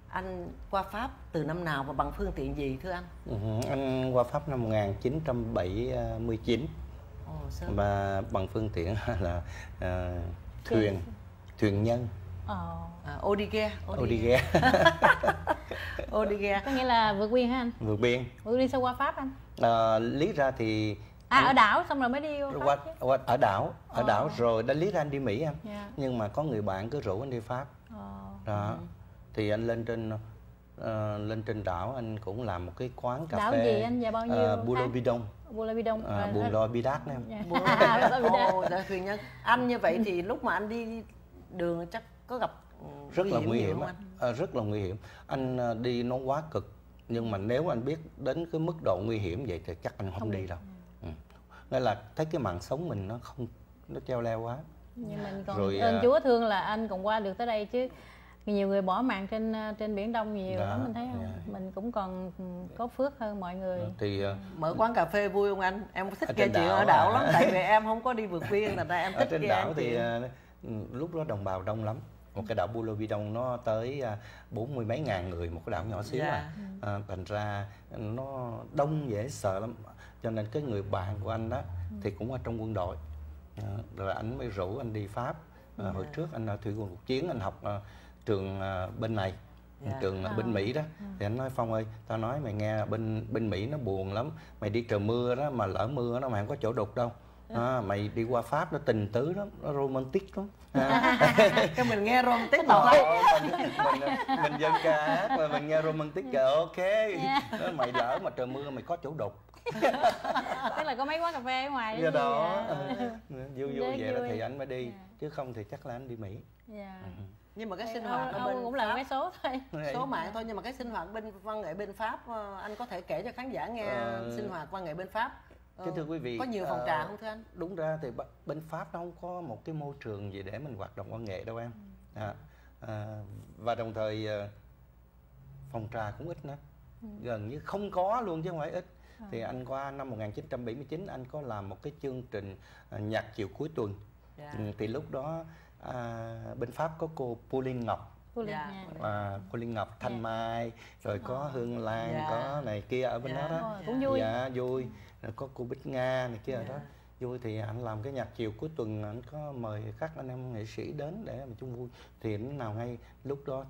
anh qua Pháp từ năm nào và bằng phương tiện gì thưa anh? Ừ, anh qua Pháp năm 1979 Ồ, sớm. và bằng phương tiện là ờ, thuyền thuyền nhân Ờ. À, Odige, Odige Odige. có nghĩa là vượt biên hả anh vượt biên vượt biên sao qua pháp anh Ờ, lý ra thì à ở đảo xong rồi mới đi qua qua, ở đảo ở Ờ. đảo rồi đã lý ra anh đi Mỹ em Dạ. nhưng mà có người bạn cứ rủ anh đi Pháp Ờ. đó thì anh lên trên ờ, lên trên đảo anh cũng làm một cái quán cà Đảo phê gì anh? Và bao nhiêu uh, Bulo? Bidong Bula Bidong à, hết- Loi Bidat nè em Dạ. Ồ, dạ, nhân. Anh như vậy thì lúc mà anh đi đường chắc có gặp ừ, rất là nguy hiểm không anh? Ờ, rất là nguy hiểm anh đi nó quá cực nhưng mà nếu anh biết đến cái mức độ nguy hiểm vậy thì chắc anh không, đi đâu ừ. Nghĩa là thấy cái mạng sống mình nó không nó treo leo quá nhưng mình còn Rồi, ơn à, Chúa thương là anh còn qua được tới đây chứ nhiều người bỏ mạng trên à, trên biển đông nhiều Đó, lắm mình thấy không dạ. mình cũng còn ừ, có phước hơn mọi người thì ờ, Mở quán cà phê vui không anh? Em thích Ở nghe trên chuyện ở đảo à. lắm tại vì em không có đi vượt biên là em ở thích trên nghe đảo thì lúc đó đồng bào đông lắm một cái đảo Pulo Bidong nó tới bốn mươi mấy ngàn người một cái đảo nhỏ xíu Dạ. à Ờ, thành ra nó đông dễ sợ lắm cho nên cái người bạn của anh đó thì cũng ở trong quân đội. Ờ, rồi anh mới rủ anh đi Pháp. Ờ, hồi trước anh ở thủy quân lục chiến anh học ờ, trường ờ, bên này Dạ. trường ờ, bên Mỹ đó. Thì anh nói Phong ơi tao nói mày nghe bên bên Mỹ nó buồn lắm. Mày đi trời mưa đó mà lỡ mưa nó mày không có chỗ đục đâu. À, mày đi qua Pháp nó tình tứ lắm nó romantic lắm. À, cái mình nghe romantic Ờ, mà mình, mình, mình dân ca hát mà mình nghe romantic kìa ok. Nói, mày lỡ mà trời mưa mày có chỗ đục tức là có mấy quán cà phê ở ngoài do đó. đó dạ. ờ, vui vui Rất vậy vui. thì anh mới đi Dạ. chứ không thì chắc là anh đi Mỹ. Dạ. nhưng mà cái sinh hoạt ở bên cũng là cái số thôi. Số mạng thôi nhưng mà cái sinh hoạt bên văn nghệ bên Pháp ờ, anh có thể kể cho khán giả nghe Ờ, sinh hoạt văn nghệ bên Pháp. Ờ, Kính thưa quý vị, có nhiều phòng ờ, trà không thưa anh? đúng ra thì bên Pháp nó không có một cái môi trường gì để mình hoạt động văn nghệ đâu em. À, à, và đồng thời ờ, phòng trà cũng ít nữa. Gần như không có luôn chứ không phải ít thì anh qua năm 1979 anh có làm một cái chương trình à, nhạc chiều cuối tuần Dạ. ừ, thì lúc đó à, bên Pháp có cô Pauline Ngọc Cô Linh, Dạ. dạ. à, cô Linh Ngọc Thanh Dạ. Mai rồi có Hương Lan Dạ. có này kia ở bên Dạ. đó đó Ờ, cũng vui dạ vui rồi có cô Bích Nga này kia ở Dạ. đó vui thì anh làm cái nhạc chiều cuối tuần anh có mời các anh em nghệ sĩ đến để mà chung vui thì lúc nào ngay lúc đó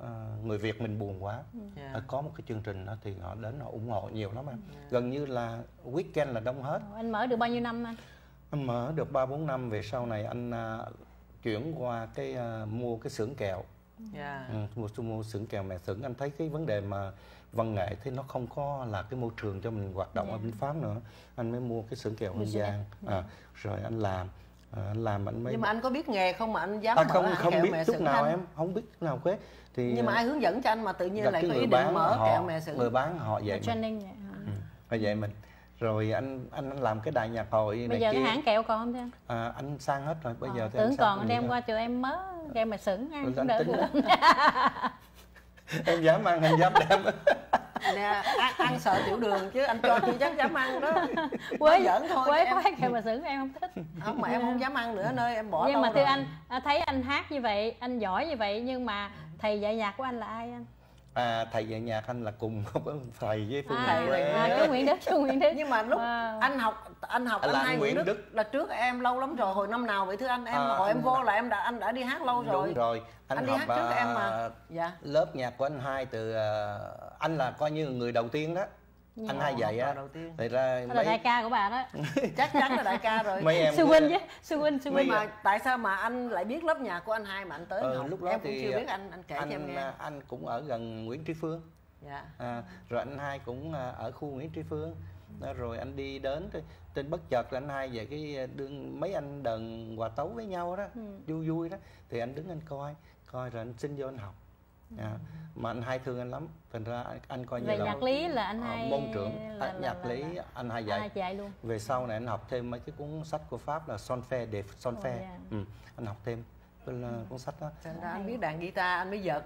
ờ, người Việt mình buồn quá. Dạ. Ờ, có một cái chương trình đó thì họ đến họ ủng hộ nhiều lắm em gần như là weekend là đông hết. Anh mở được bao nhiêu năm anh? Anh mở được ba bốn năm về sau này anh à, chuyển qua cái à, mua cái xưởng kẹo. Dạ. ừ, mua mua xưởng kẹo mẹ xưởng. Anh thấy cái vấn đề mà văn nghệ thì nó không có là cái môi trường cho mình hoạt động ở bên pháp nữa. Anh mới mua cái xưởng kẹo hương giang. À, rồi anh làm à, anh làm anh mới nhưng mà anh có biết nghề không mà anh dám à, mở không hãng không kẹo biết mẹ chút nào anh? em không biết chút nào hết. Thì nhưng mà ai hướng dẫn cho anh mà tự nhiên lại có ý định mở họ kẹo mẹ sửng người bán họ dạy mình training dạ. ừ, họ dạy mình. Rồi anh anh làm cái đại nhạc hội bây này giờ kia. cái hãng kẹo còn không anh? À, anh sang hết rồi bây giờ Ờ, thì anh tưởng còn đem qua trường em mới kẹo mà sửng ăn cũng đỡ buồn. Em dám ăn em dám đem nè ăn, ăn sợ tiểu đường chứ anh cho chị chắc dám ăn đó. Quế giỡn thôi, quế em- quá kẹo mà sửng em không thích. Không mà em không dám ăn nữa nơi em bỏ nhưng mà thưa rồi. anh à, thấy anh hát như vậy anh giỏi như vậy nhưng mà thầy dạy nhạc của anh là ai anh à thầy dạy nhạc anh là cùng thầy với phương à, Nguyễn à, chú Nguyễn Đức chú Nguyễn Đức nhưng mà lúc Wow. anh học anh học Là anh anh hai Nguyễn Đức, Đức. là trước em lâu lắm rồi hồi năm nào vậy thưa anh em À, hồi em vô là em đã anh đã đi hát lâu rồi đúng rồi anh, Anh đi học hát trước à, em mà. Dạ. lớp nhạc của anh hai từ à, anh là coi như người đầu tiên đó anh hai dạy học á thì ra đó là đại mấy ca của bà đó. Chắc chắn là đại ca rồi. Mấy em sư huynh chứ sư huynh sư huynh. Mà tại sao mà anh lại biết lớp nhạc của anh hai mà anh tới Ờ, học? lúc đó em cũng thì chưa biết anh anh kể cho em anh, nghe. anh cũng ở gần Nguyễn Tri Phương. Dạ. À, rồi anh hai cũng à, ở khu Nguyễn Tri Phương. Đó, rồi anh đi đến thì trên bất chợt là anh hai về cái à, đương mấy anh đờn hòa tấu với nhau đó Ừ. vui vui đó. Thì anh đứng anh coi coi rồi anh xin vô anh học Ừ. à, mà anh hai thương anh lắm. Thành ra anh, anh coi như về là nhạc lý là anh ờ, hai môn trưởng. là- à, là- nhạc là- lý là- anh hai anh dạy. hai dạy luôn. Về sau này anh học thêm mấy cái cuốn sách của pháp là son fe de son Ồ, fe dạ. ừ, anh học thêm cái là cuốn sách đó. Thành ra anh biết đàn guitar anh mới giật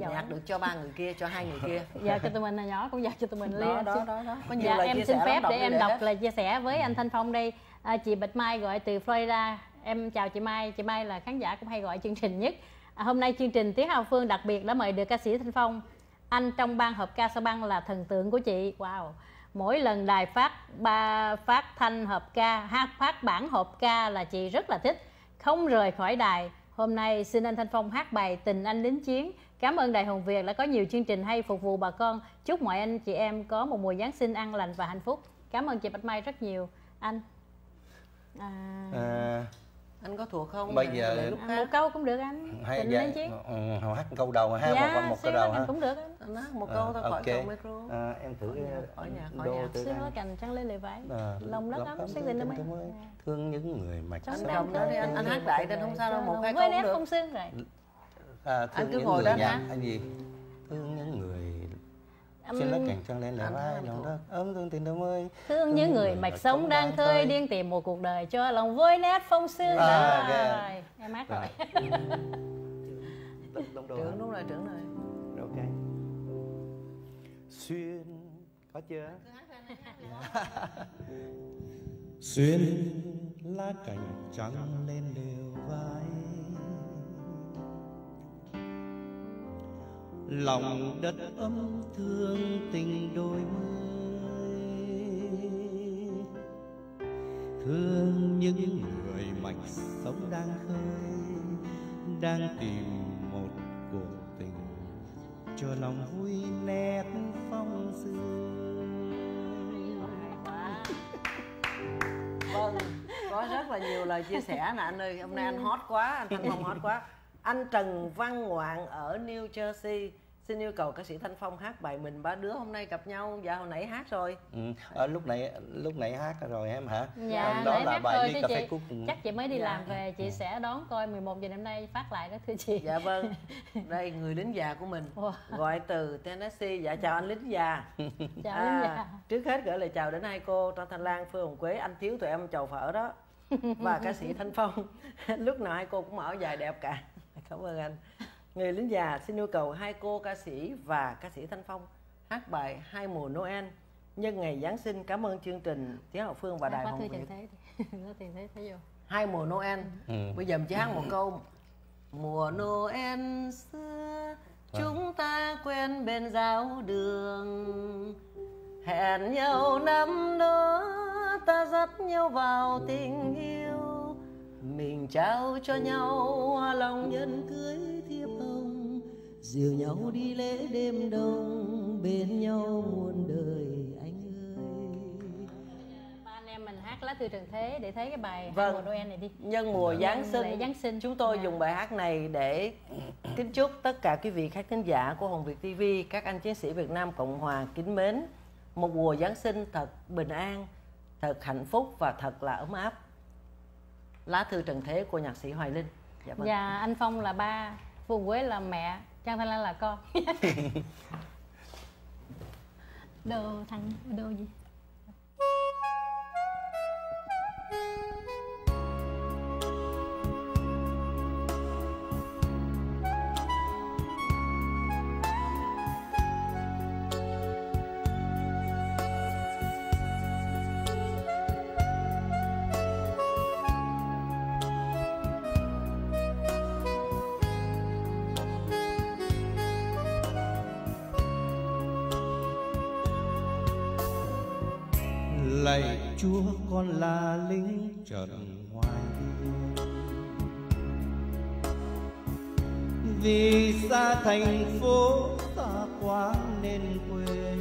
Giỏi. nhạc được cho ba người kia cho hai người kia. Giờ cho tụi mình là nhỏ cũng giờ cho tụi mình đó lia đó đó đó. Có nhiều dạ, lời em chia xin sẻ phép để em đọc hết. lời chia sẻ với anh Thanh Phong đây. À, chị Bạch Mai gọi từ Florida. Em chào chị Mai chị Mai là khán giả cũng hay gọi chương trình nhất à, hôm nay chương trình Tiếng Hào Phương đặc biệt đã mời được ca sĩ Thanh Phong. Anh trong ban hợp ca sao băng là thần tượng của chị. Wow. Mỗi lần đài phát ba phát thanh hợp ca hát phát bản hợp ca là chị rất là thích. Không rời khỏi đài. Hôm nay xin anh Thanh Phong hát bài tình anh lính chiến. Cảm ơn đài Hồng Việt đã có nhiều chương trình hay phục vụ bà con. Chúc mọi anh chị em có một mùa Giáng sinh an lành và hạnh phúc. Cảm ơn chị Bạch Mai rất nhiều. Anh. À, à, anh có thuộc không? Bây Để- giờ- lúc à, một câu cũng được anh. Hay dạ, lính chiến. ừ, hát câu đầu ha dạ một một câu đầu anh ha cũng được anh. Anh hát một câu thôi khỏi ok. cầu micro. À, em thử Khỏi khỏi nhạc, khỏi từ xưa đây. cành trắng lên lề váy À, lòng đất ấm tình thương, ấm thương, những người mà anh đang cầm đó đi anh anh hát đại tên không sao đâu một hai câu cũng nét được. không xương rồi. À, thương cứ những ngồi người đó anh gì? Thương những người xin lớp càng trăng lên là Anh vai lòng đất ấm thương tình đam ơi. Thương những người mạch sống đang khơi điên tìm một cuộc đời cho lòng vui nét phong sương À, rồi ghê. em hát rồi. trưởng đúng rồi trưởng rồi. Ok. Xuyên có chưa? Xuyên lá cành trắng lên đều vai lòng đất ấm thương tình đôi mươi. Thương những người mạch sống đang khơi, đang tìm một cuộc tình cho lòng vui nét phong sương. Vâng có rất là nhiều lời chia sẻ nè anh ơi, hôm nay anh hot quá, anh thanh phong hot quá. Anh trần văn ngoạn ở new jersey xin yêu cầu ca sĩ thanh phong hát bài mình ba đứa hôm nay gặp nhau. Dạ hồi nãy hát rồi. Ừ. à, lúc nãy lúc nãy hát rồi em hả? Dạ À, đó nãy là hát bài rồi thưa cà phê cuối cùng chắc chị mới đi Dạ. làm về chị sẽ đón coi 11 giờ đêm nay phát lại đó thưa chị. Dạ vâng. Đây người lính già của mình Wow. gọi từ tennessee. Dạ chào anh lính già. Chào À, anh dạ trước hết gửi lời chào đến hai cô Trang Thanh Lan, Phương Hồng Quế, anh thiếu tụi em chầu phở đó và ca sĩ Thanh Phong. Lúc nào hai cô cũng áo dài đẹp cả. Cảm ơn anh người lính già xin yêu cầu hai cô ca sĩ và ca sĩ Thanh Phong hát bài hai mùa Noel nhân ngày Giáng sinh. Cảm ơn chương trình Tiếng Hậu Phương và Đài Hồng Việt. thế có tiền thế thế vô. Hai mùa Noel. Ừ. bây giờ mình chỉ hát một câu. Mùa Noel xưa chúng ta quen bên giáo đường. Hẹn nhau năm đó ta dắt nhau vào tình yêu. Mình trao cho nhau hoa lòng nhân cưới thiệp hồng dìu nhau đi lễ đêm đông bên nhau muôn đời anh ơi ba anh em mình hát lá thư trần thế để thấy cái bài Vâng. mùa Noel này đi nhân mùa Giáng sinh, lễ Giáng sinh. chúng tôi Dạ. dùng bài hát này để kính chúc tất cả quý vị khán thính giả của Hồng Việt TV, các anh chiến sĩ Việt Nam Cộng Hòa kính mến một mùa Giáng sinh thật bình an, thật hạnh phúc và thật là ấm áp. Lá thư trần thế của nhạc sĩ Hoài Linh. Dạ vâng. và anh Phong là ba Phương Quế là mẹ Trang Thanh Lan là con. Đồ thằng đồ gì chúa con là lính trần ngoài vì xa thành phố, xa quá nên quên.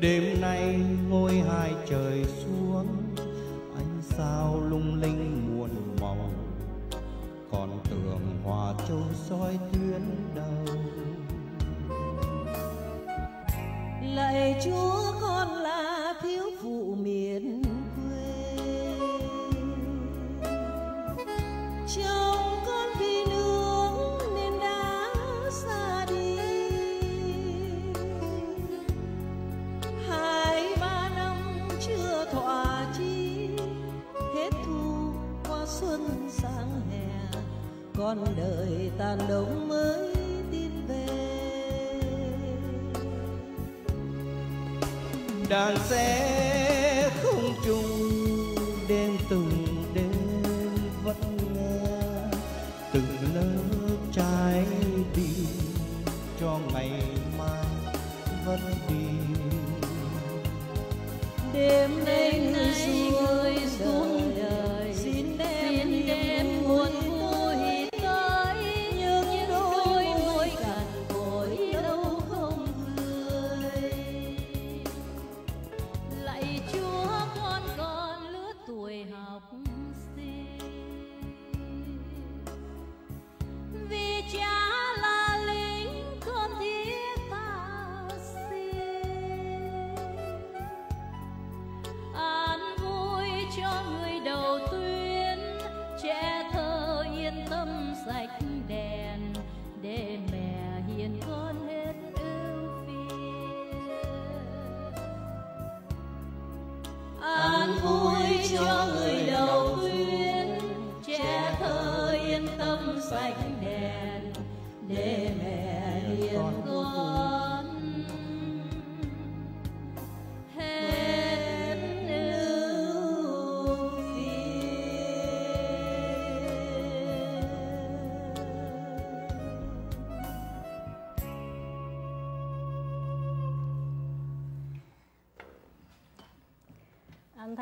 Đêm nay ngôi hai trời xuống, ánh sao lung linh muôn màu. Còn tường hòa châu soi tuyến đầu. lạy chúa con là thiếu phụ miền quê. Chồng con vì nướng nên đã xa đi. Hai ba năm chưa thỏa chi hết thu qua xuân sang hè. Con đời tàn đống đàn xe không chung, đêm từng đêm vẫn nghe từng lớp trái tim cho ngày mai vẫn đi. Đêm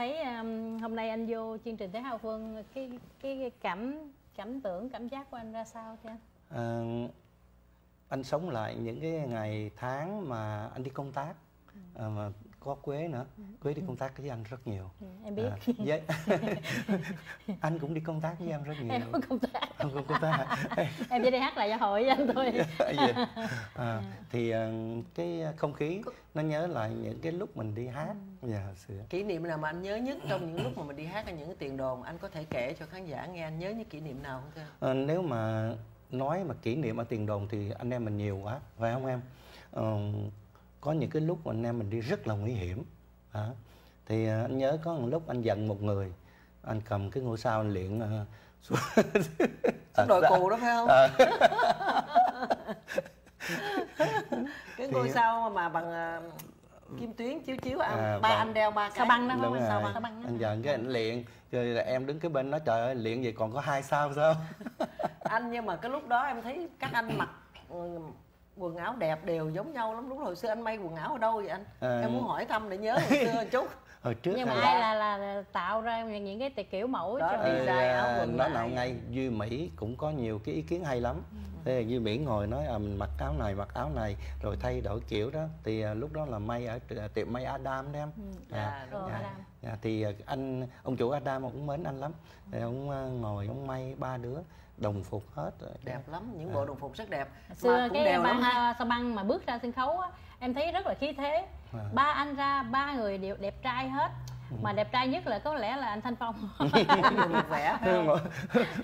thấy um, hôm nay anh vô chương trình Thế Hào Phương cái cái, cái cảm cảm tưởng cảm giác của anh ra sao thế anh? Ờ, anh sống lại những cái ngày tháng mà anh đi công tác ờ, mà có quế nữa. Quế đi công tác với anh rất nhiều. Ừ, em biết. À, với anh cũng đi công tác với em rất nhiều. Em có công tác. Anh cũng công tác. Em chỉ đi hát lại cho hội với anh thôi. Vậy. à, thì ờ, cái không khí nó nhớ lại những cái lúc mình đi hát. Dạ xưa. Kỷ niệm nào mà anh nhớ nhất trong những lúc mà mình đi hát ở những cái tiền đồn anh có thể kể cho khán giả nghe anh nhớ những kỷ niệm nào không thưa? Ờ, nếu mà nói mà kỷ niệm ở tiền đồn thì anh em mình nhiều quá phải không em? Ờ, có những cái lúc mà anh em mình đi rất là nguy hiểm Đó. thì anh nhớ có một lúc anh giận một người anh cầm cái ngôi sao anh luyện ờ, xuống Xuống đội cù đó phải không Ờ. cái ngôi sao mà bằng à, kim tuyến chiếu chiếu à, À, ba bằng- anh đeo ba cái Sao băng đó không? Sao băng? Băng đó. anh giận cái anh luyện rồi là em đứng cái bên đó trời ơi luyện gì còn có hai sao sao anh nhưng mà cái lúc đó em thấy các anh mặc ừ, quần áo đẹp đều giống nhau lắm. Đúng rồi hồi xưa anh may quần áo ở đâu vậy anh? À. em muốn hỏi thăm để nhớ hồi xưa một chút. Hồi trước nhưng mà là- ai là, là là tạo ra những cái kiểu mẫu Đó, cho đi Ờ, design áo quần nói lại. nào ngay duy mỹ cũng có nhiều cái ý kiến hay lắm thế duy mỹ ngồi nói à, mình mặc áo này mặc áo này rồi thay đổi kiểu đó. Thì à, lúc đó là may ở t- tiệm may Adam đấy em. Dạ, đúng Ờ, dạ. Adam. Dạ, thì à, anh ông chủ Adam cũng mến anh lắm. Thì ông à, ngồi ông may ba đứa đồng phục hết rồi. đẹp lắm những bộ đồng phục rất đẹp. Xưa mà cũng cái đều lắm ban ha. uh, sao băng mà bước ra sân khấu á em thấy rất là khí thế. À. ba anh ra ba người đều đẹp trai hết mà đẹp trai nhất là có lẽ là anh Thanh Phong. Không?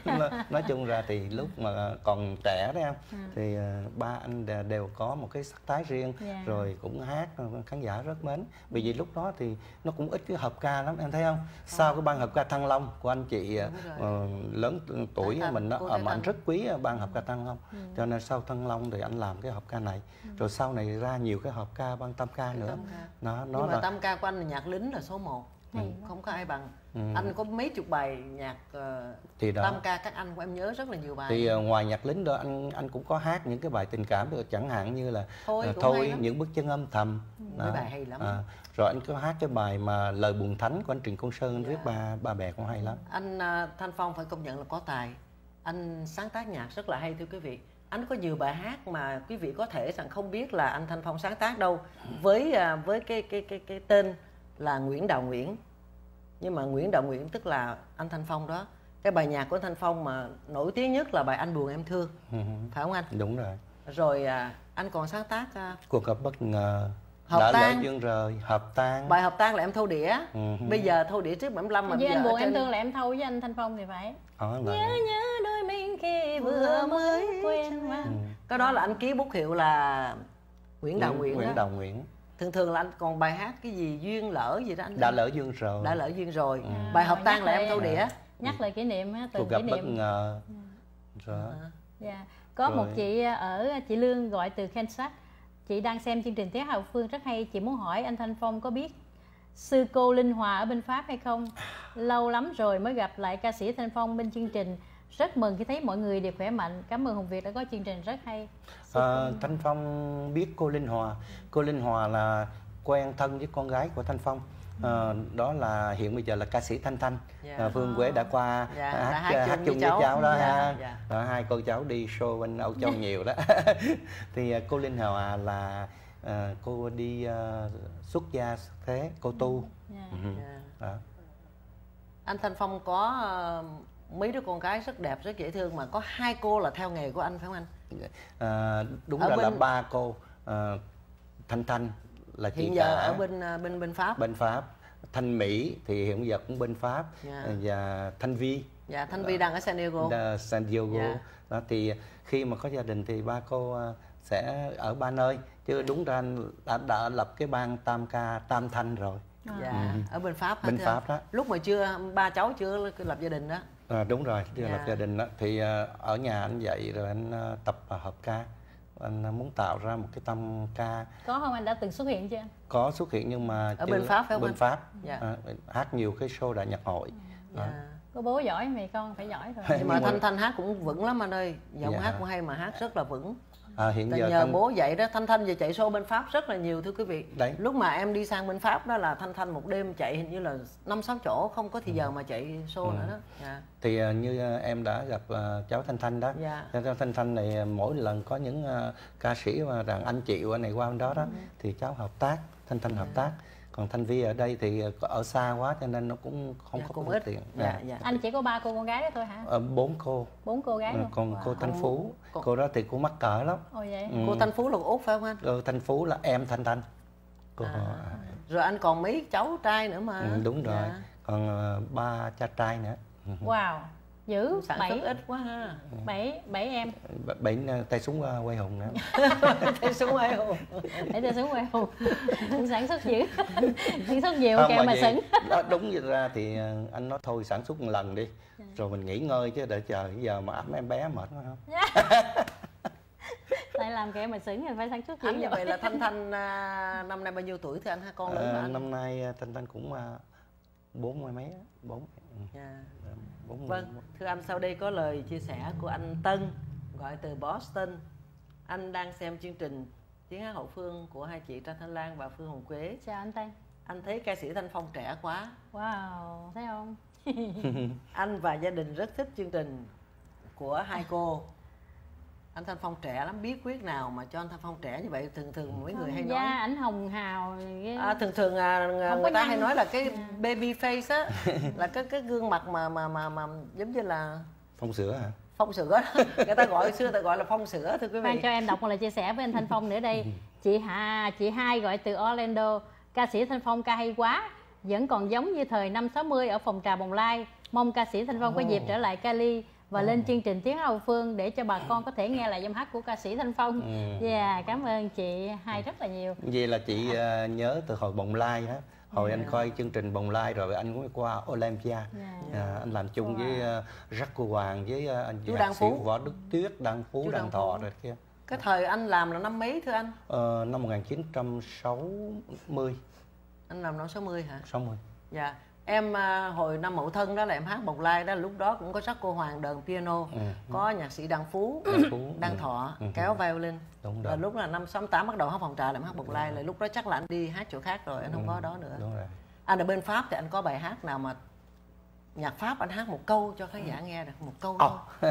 nói, chung ra thì lúc mà còn trẻ đấy em thì à, ba anh đều có một cái sắc thái riêng Dạ. rồi cũng hát khán giả rất mến. Bởi vì lúc đó thì nó cũng ít cái hợp ca lắm em thấy không? Sau cái ban hợp ca Thăng Long của anh chị à, ờ, lớn tuổi Tân, mình ờ, Thái mà anh rất quý à, ban hợp ca Thăng Long. Cho nên sau Thăng Long thì anh làm cái hợp ca này. Rồi sau này ra nhiều cái hợp ca ban tam ca nữa. Tam nó nó nhưng mà là tâm ca của anh là nhạc lính là số 1 Hay không có ai bằng. Ừ. anh có mấy chục bài nhạc ờ, thì đó. Tâm ca các anh của em nhớ rất là nhiều bài. Thì ờ, ngoài nhạc lính đó anh anh cũng có hát những cái bài tình cảm chẳng hạn như là Thôi hay thôi những bước chân âm thầm. Mấy bài hay lắm. À, rồi anh có hát cái bài mà lời buồn thánh của anh Trịnh Công Sơn anh Dạ. viết ba ba bè cũng hay lắm. Anh à, Thanh Phong phải công nhận là có tài. Anh sáng tác nhạc rất là hay thưa quý vị. Anh có nhiều bài hát mà quý vị có thể rằng không biết là anh Thanh Phong sáng tác đâu. Với à, với cái cái cái cái tên là Nguyễn Đào Nguyễn nhưng mà Nguyễn Đào Nguyễn tức là anh Thanh Phong đó cái bài nhạc của anh Thanh Phong mà nổi tiếng nhất là bài anh buồn em thương. Ừ, phải không anh? Đúng rồi. Rồi à, anh còn sáng tác à, cuộc gặp bất ngờ Hợp đã tan. lỡ duyên rời hợp tan. Bài hợp tan là em thâu đĩa. Ừ. bây giờ thâu đĩa trước 75 mà với bây anh buồn em thương là em thâu với anh Thanh Phong thì phải. Đó là nhớ nhớ đôi mình khi vừa mới quen mà Ừ. cái đó là anh ký bút hiệu là Nguyễn Đào Nguyễn, Nguyễn đó. Đào Nguyễn thường thường là anh còn bài hát cái gì duyên lỡ gì đó anh đã lỡ duyên rồi đã lỡ duyên rồi Ừ. bài hợp tan nhắc là em thâu đĩa lại kỷ niệm ha, gặp kỷ bất niệm ngờ Rồi. Dạ. Có một Rồi. chị ở chị Lương gọi từ Kansas. Chị đang xem chương trình Tiếng Hào Phương rất hay. Chị muốn hỏi anh Thanh Phong có biết sư cô Linh Hòa ở bên Pháp hay không? Lâu lắm rồi mới gặp lại ca sĩ Thanh Phong bên chương trình. Rất mừng khi thấy mọi người đều khỏe mạnh. Cảm ơn Hùng Việt đã có chương trình rất hay. À, Thanh Phong biết cô Linh Hòa. Cô Linh Hòa là quen thân với con gái của Thanh Phong. À, đó là hiện bây giờ là ca sĩ Thanh Thanh. Dạ. À, Phương Quế đã qua Dạ, hát, đã hát hát, chung với với cháu. cháu đó Dạ, ha. dạ. Đó, hai cô cháu đi show bên Âu Châu nhiều đó. thì à, cô Linh Hòa là à, cô đi à, xuất gia xuất thế, cô tu. Dạ. Ừ. Dạ. Đó. anh Thanh Phong có ờ, mấy đứa con gái rất đẹp rất dễ thương mà có hai cô là theo nghề của anh phải không anh? À, đúng Ở ra là bên- ba cô. À, Thanh Thanh là chị hiện giờ cả. ở bên ờ, bên bên Pháp. Bên Pháp. Thanh Mỹ thì hiện giờ cũng bên Pháp. Dạ. và Thanh Vi. Dạ Thanh Vi đang ở San Diego. Đà- San Diego. Dạ. đó thì khi mà có gia đình thì ba cô à, sẽ ở ba nơi. Chứ đúng ra đã, đã lập cái ban tam ca tam thanh rồi. Dạ ở bên Pháp Ừ. bên Pháp đó. Lúc mà chưa ba cháu chưa lập gia đình đó à, đúng rồi chưa Dạ. lập gia đình đó thì à, ở nhà anh dạy rồi anh à, tập à, hợp ca anh à, muốn tạo ra một cái tâm ca Có không anh đã từng xuất hiện chưa? có xuất hiện nhưng mà Ở chưa- bên Pháp phải không bên anh? Pháp Dạ. à, hát nhiều cái show đại nhạc hội dạ. Có bố giỏi mày con phải giỏi rồi. nhưng mà Nhưng mà- Thanh Thanh hát cũng vững lắm anh ơi giọng Dạ. hát cũng hay mà hát rất là vững à, hiện Tại giờ nhờ Thanh- bố dạy đó Thanh Thanh giờ chạy show bên Pháp rất là nhiều thưa quý vị Đấy. lúc mà em đi sang bên Pháp đó là Thanh Thanh một đêm chạy hình như là năm sáu chỗ không có thì giờ mà chạy show nữa đó dạ. thì à, như à, em đã gặp à, cháu Thanh Thanh đó Dạ. cháu Thanh Thanh này mỗi lần có những à, ca sĩ mà rằng anh chịu anh này qua bên đó đó Ừ. thì cháu hợp tác Thanh Thanh hợp tác còn Thanh Vi ở đây thì ở xa quá cho nên nó cũng không Dạ, có cũng phương ít tiện dạ, Dạ. dạ. Anh chỉ có ba cô con gái đó thôi hả? Ờ, bốn cô Bốn cô gái Ờ, luôn. còn cô Wow. Thanh Phú Còn- cô đó thì cô mắc cỡ lắm Ồ vậy. Ừ. cô Thanh Phú là Úc phải không anh Ờ, Thanh Phú là em Thanh Thanh cô À. à, rồi anh còn mấy cháu trai nữa mà ừ, đúng rồi Dạ. còn à, ba cha trai nữa Wow. Dữ sản bảy xuất ít quá ha. Bảy bảy em. Bảy à, tay súng à, quay hùng nữa thấy xuống ai không để tôi xuống quay hùng. Sản xuất dữ. Sản xuất nhiều Không, kẹo mà sững đó, đúng vậy ra thì ờ, anh nói thôi sản xuất một lần đi. Rồi mình nghỉ ngơi chứ để chờ giờ mà ấm em bé mệt quá không? Tại làm kẹo mà sững thì phải sản xuất dữ anh như vậy. là Thanh Thanh à, năm nay bao nhiêu tuổi thì anh ha con lớn Ờ, anh? năm nay ờ, thanh thanh cũng ờ, bốn mươi mấy bốn ừ, Mươi Vâng, thưa anh sau đây có lời chia sẻ của anh Tân gọi từ Boston. Anh đang xem chương trình tiếng hát hậu phương của hai chị Trang Thanh Lan và Phương Hồng Quế. chào anh Tây Anh thấy ca sĩ Thanh Phong trẻ quá. wow thấy không Anh và gia đình rất thích chương trình của hai cô. Anh Thanh Phong trẻ lắm, biết quyết nào mà cho anh Thanh Phong trẻ như vậy thường thường mấy người hay da nói. ảnh hồng hào cái- À, thường thường à, Không người ta hay nhăn. nói là cái baby face á là cái cái gương mặt mà mà mà mà giống như là phong sữa hả phong sữa đó. người ta gọi xưa ta gọi là phong sữa thưa quý vị cho em đọc một lời chia sẻ với anh Thanh Phong nữa đây. Chị Hà, chị hai gọi từ Orlando. Ca sĩ Thanh Phong ca hay quá, vẫn còn giống như thời năm 60 ở phòng trà Bồng Lai. Mong ca sĩ Thanh Phong có dịp trở lại Cali và lên chương trình Tiếng Hậu Phương để cho bà con có thể nghe lại giọng hát của ca sĩ Thanh Phong. Ừ. Dạ, cảm ơn chị hai rất là nhiều. vậy là chị ờ, nhớ từ hồi bồng lai đó hồi anh coi chương trình bồng lai rồi anh cũng qua Olympia Dạ. À, anh làm chung với uh, Jack Cô Hoàng với ờ, anh Chú sĩ Phú. Võ Đức Tuyết Đăng Phú Chú Đăng Đăng Thọ Phú. rồi kia cái thời anh làm là năm mấy thưa anh Ờ, năm 1960 anh làm năm 60 hả 60 dạ em à, hồi năm mậu thân đó là em hát bồng lai đó lúc đó cũng có sắc cô hoàng đờn piano Ừ. có nhạc sĩ đăng phú Đăng Phú, đăng ừ. thọ Ừ. kéo violin Đúng và rồi. lúc là năm 68 bắt đầu hát phòng trà là em hát bồng lai là lúc đó chắc là anh đi hát chỗ khác rồi anh không có đó nữa đúng rồi anh ở bên pháp thì anh có bài hát nào mà nhạc pháp anh hát một câu cho khán giả nghe được một câu thôi Ồ.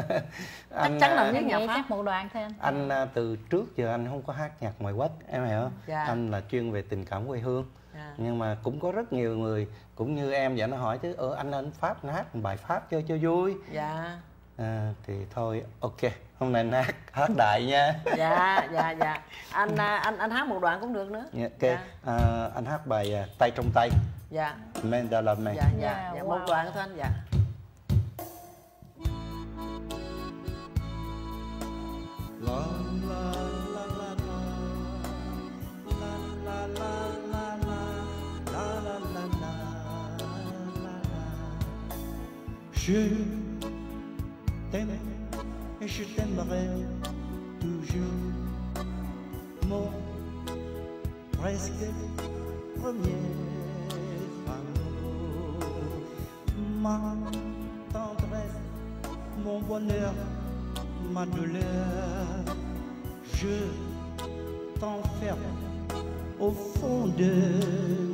chắc chắn là à, Em nhạc pháp chắc một đoạn thôi anh. anh à, từ trước giờ anh không có hát nhạc ngoài quốc em hiểu không Dạ. anh là chuyên về tình cảm quê hương Dạ. nhưng mà cũng có rất nhiều người cũng như em vậy nó hỏi chứ ờ anh lên pháp anh hát một bài pháp chơi cho vui. Dạ. À, thì thôi ok hôm nay anh hát hát đại nha. Dạ dạ dạ. Anh à, anh anh hát một đoạn cũng được nữa. Dạ, ok. Dạ. À, anh hát bài à, tay trong tay. Dạ. Mandela Man dạ dạ, Dạ, dạ. wow. một đoạn thôi anh dạ. La la la la la. La la la Je t'aime et je t'aimerai toujours. Mon presque premier amour, ma tendresse, mon bonheur, ma douleur, je t'enferme au fond de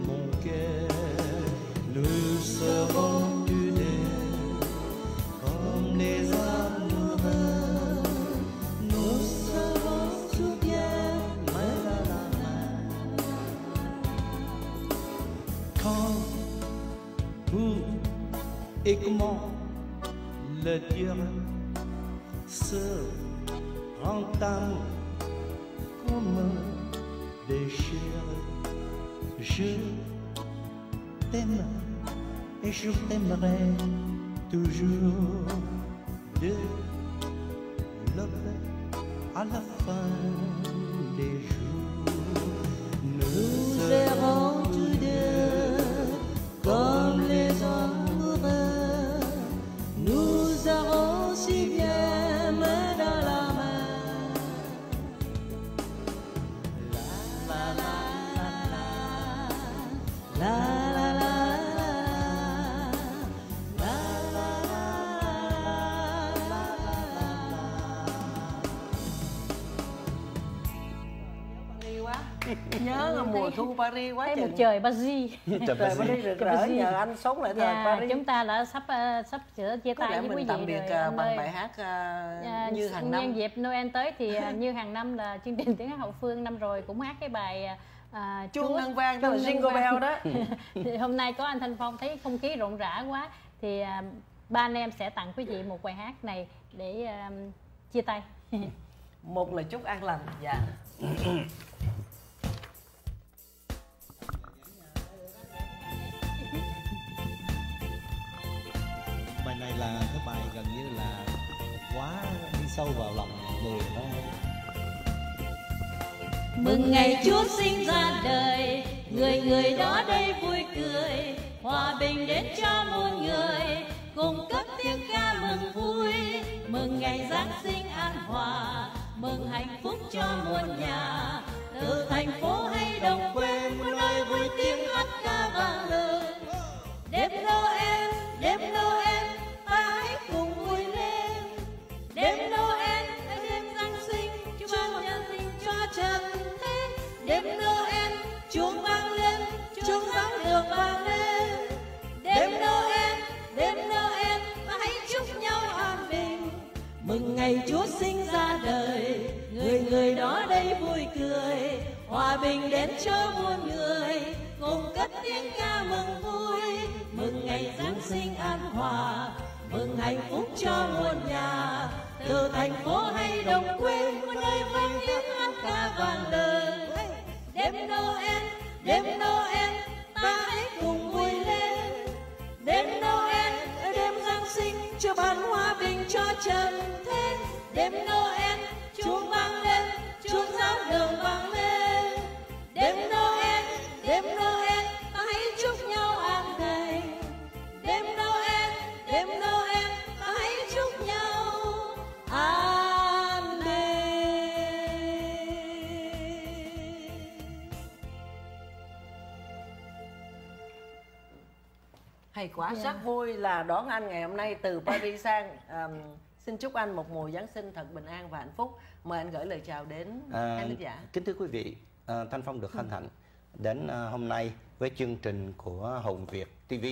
comme des chairs. Je t'aime et je t'aimerai toujours de l'aube à la fin Paris quá thấy một chừng. trời Paris. Trời trời Paris. Rực Trời rỡ nhờ anh sống lại thời Dạ, Paris. chúng ta đã sắp ờ, sắp sửa chia tay với quý mình vị tạm biệt rồi, anh bằng ơi. bài hát à, À, như hàng nhân năm. dịp Noel tới thì à, như hàng năm là chương trình tiếng hát hậu phương năm rồi cũng hát cái bài à, à, chuông Chúa- ngân vang đó là jingle bell đó. Thì hôm nay có anh Thanh Phong thấy không khí rộn rã quá thì à, ba anh em sẽ tặng quý vị một bài hát này để à, chia tay. Một lời chúc an lành dạ là cái bài gần như là quá đi sâu vào lòng người đó Mừng ngày Chúa sinh ra đời Người người đó đây vui cười Hòa bình đến cho muôn người Cùng cất tiếng ca mừng vui. Mừng ngày Giáng sinh an hòa Mừng hạnh phúc cho muôn nhà. Từ thành phố hay đồng quê Muôn nơi vui tiếng hát ca vang lên Đêm Noel, ngày Chúa sinh ra đời Người người đó đây vui cười Hòa bình đến cho muôn người Cùng cất tiếng ca mừng vui Mừng ngày Giáng sinh an hòa Mừng hạnh phúc cho muôn nhà. Từ thành phố hay đồng quê Muôn nơi vang tiếng hát ca vang lời Đêm Noel, đêm Noel Ta hãy tình cho trần thế Đêm Noel, chúng ta. Hay quá Dạ. rất vui là đón anh ngày hôm nay từ Paris sang Ờm, xin chúc anh một mùa Giáng sinh thật bình an và hạnh phúc mời anh gửi lời chào đến À, khán giả kính thưa quý vị, à, Thanh Phong được hân hạnh đến à, hôm nay với chương trình của Hồng Việt TV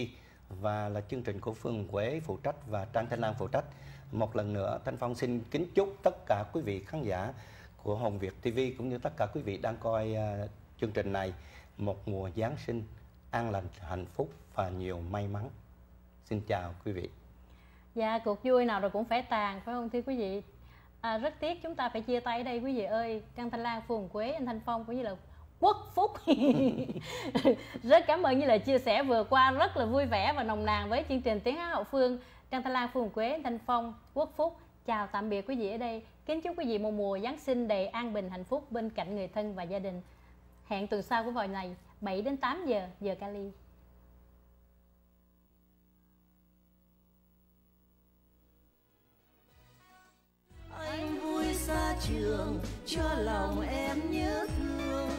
và là chương trình của Phương Quế phụ trách và Trang Thanh Lan phụ trách. Một lần nữa, Thanh Phong xin kính chúc tất cả quý vị khán giả của Hồng Việt TV cũng như tất cả quý vị đang coi à, chương trình này một mùa Giáng sinh an lành, hạnh phúc và nhiều may mắn. Xin chào quý vị. Dạ cuộc vui nào rồi cũng phải tàn phải không thưa quý vị? À, Rất tiếc chúng ta phải chia tay ở đây quý vị ơi. Trang Thanh Lan, Phường Quế, anh Thanh Phong cũng như là Quốc Phúc. Rất cảm ơn như là chia sẻ vừa qua Rất là vui vẻ và nồng nàn với chương trình Tiếng Hát Hậu Phương. Trang Thanh Lan, Phường Quế, anh Thanh Phong, Quốc Phúc. Chào tạm biệt quý vị ở đây. Kính chúc quý vị một mùa Giáng sinh đầy an bình hạnh phúc bên cạnh người thân và gia đình. Hẹn tuần sau của vòi này. 7 đến 8 giờ giờ Cali anh vui xa trường, cho lòng em nhớ thương,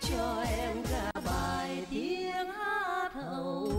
cho em cả bài tiếng hát hậu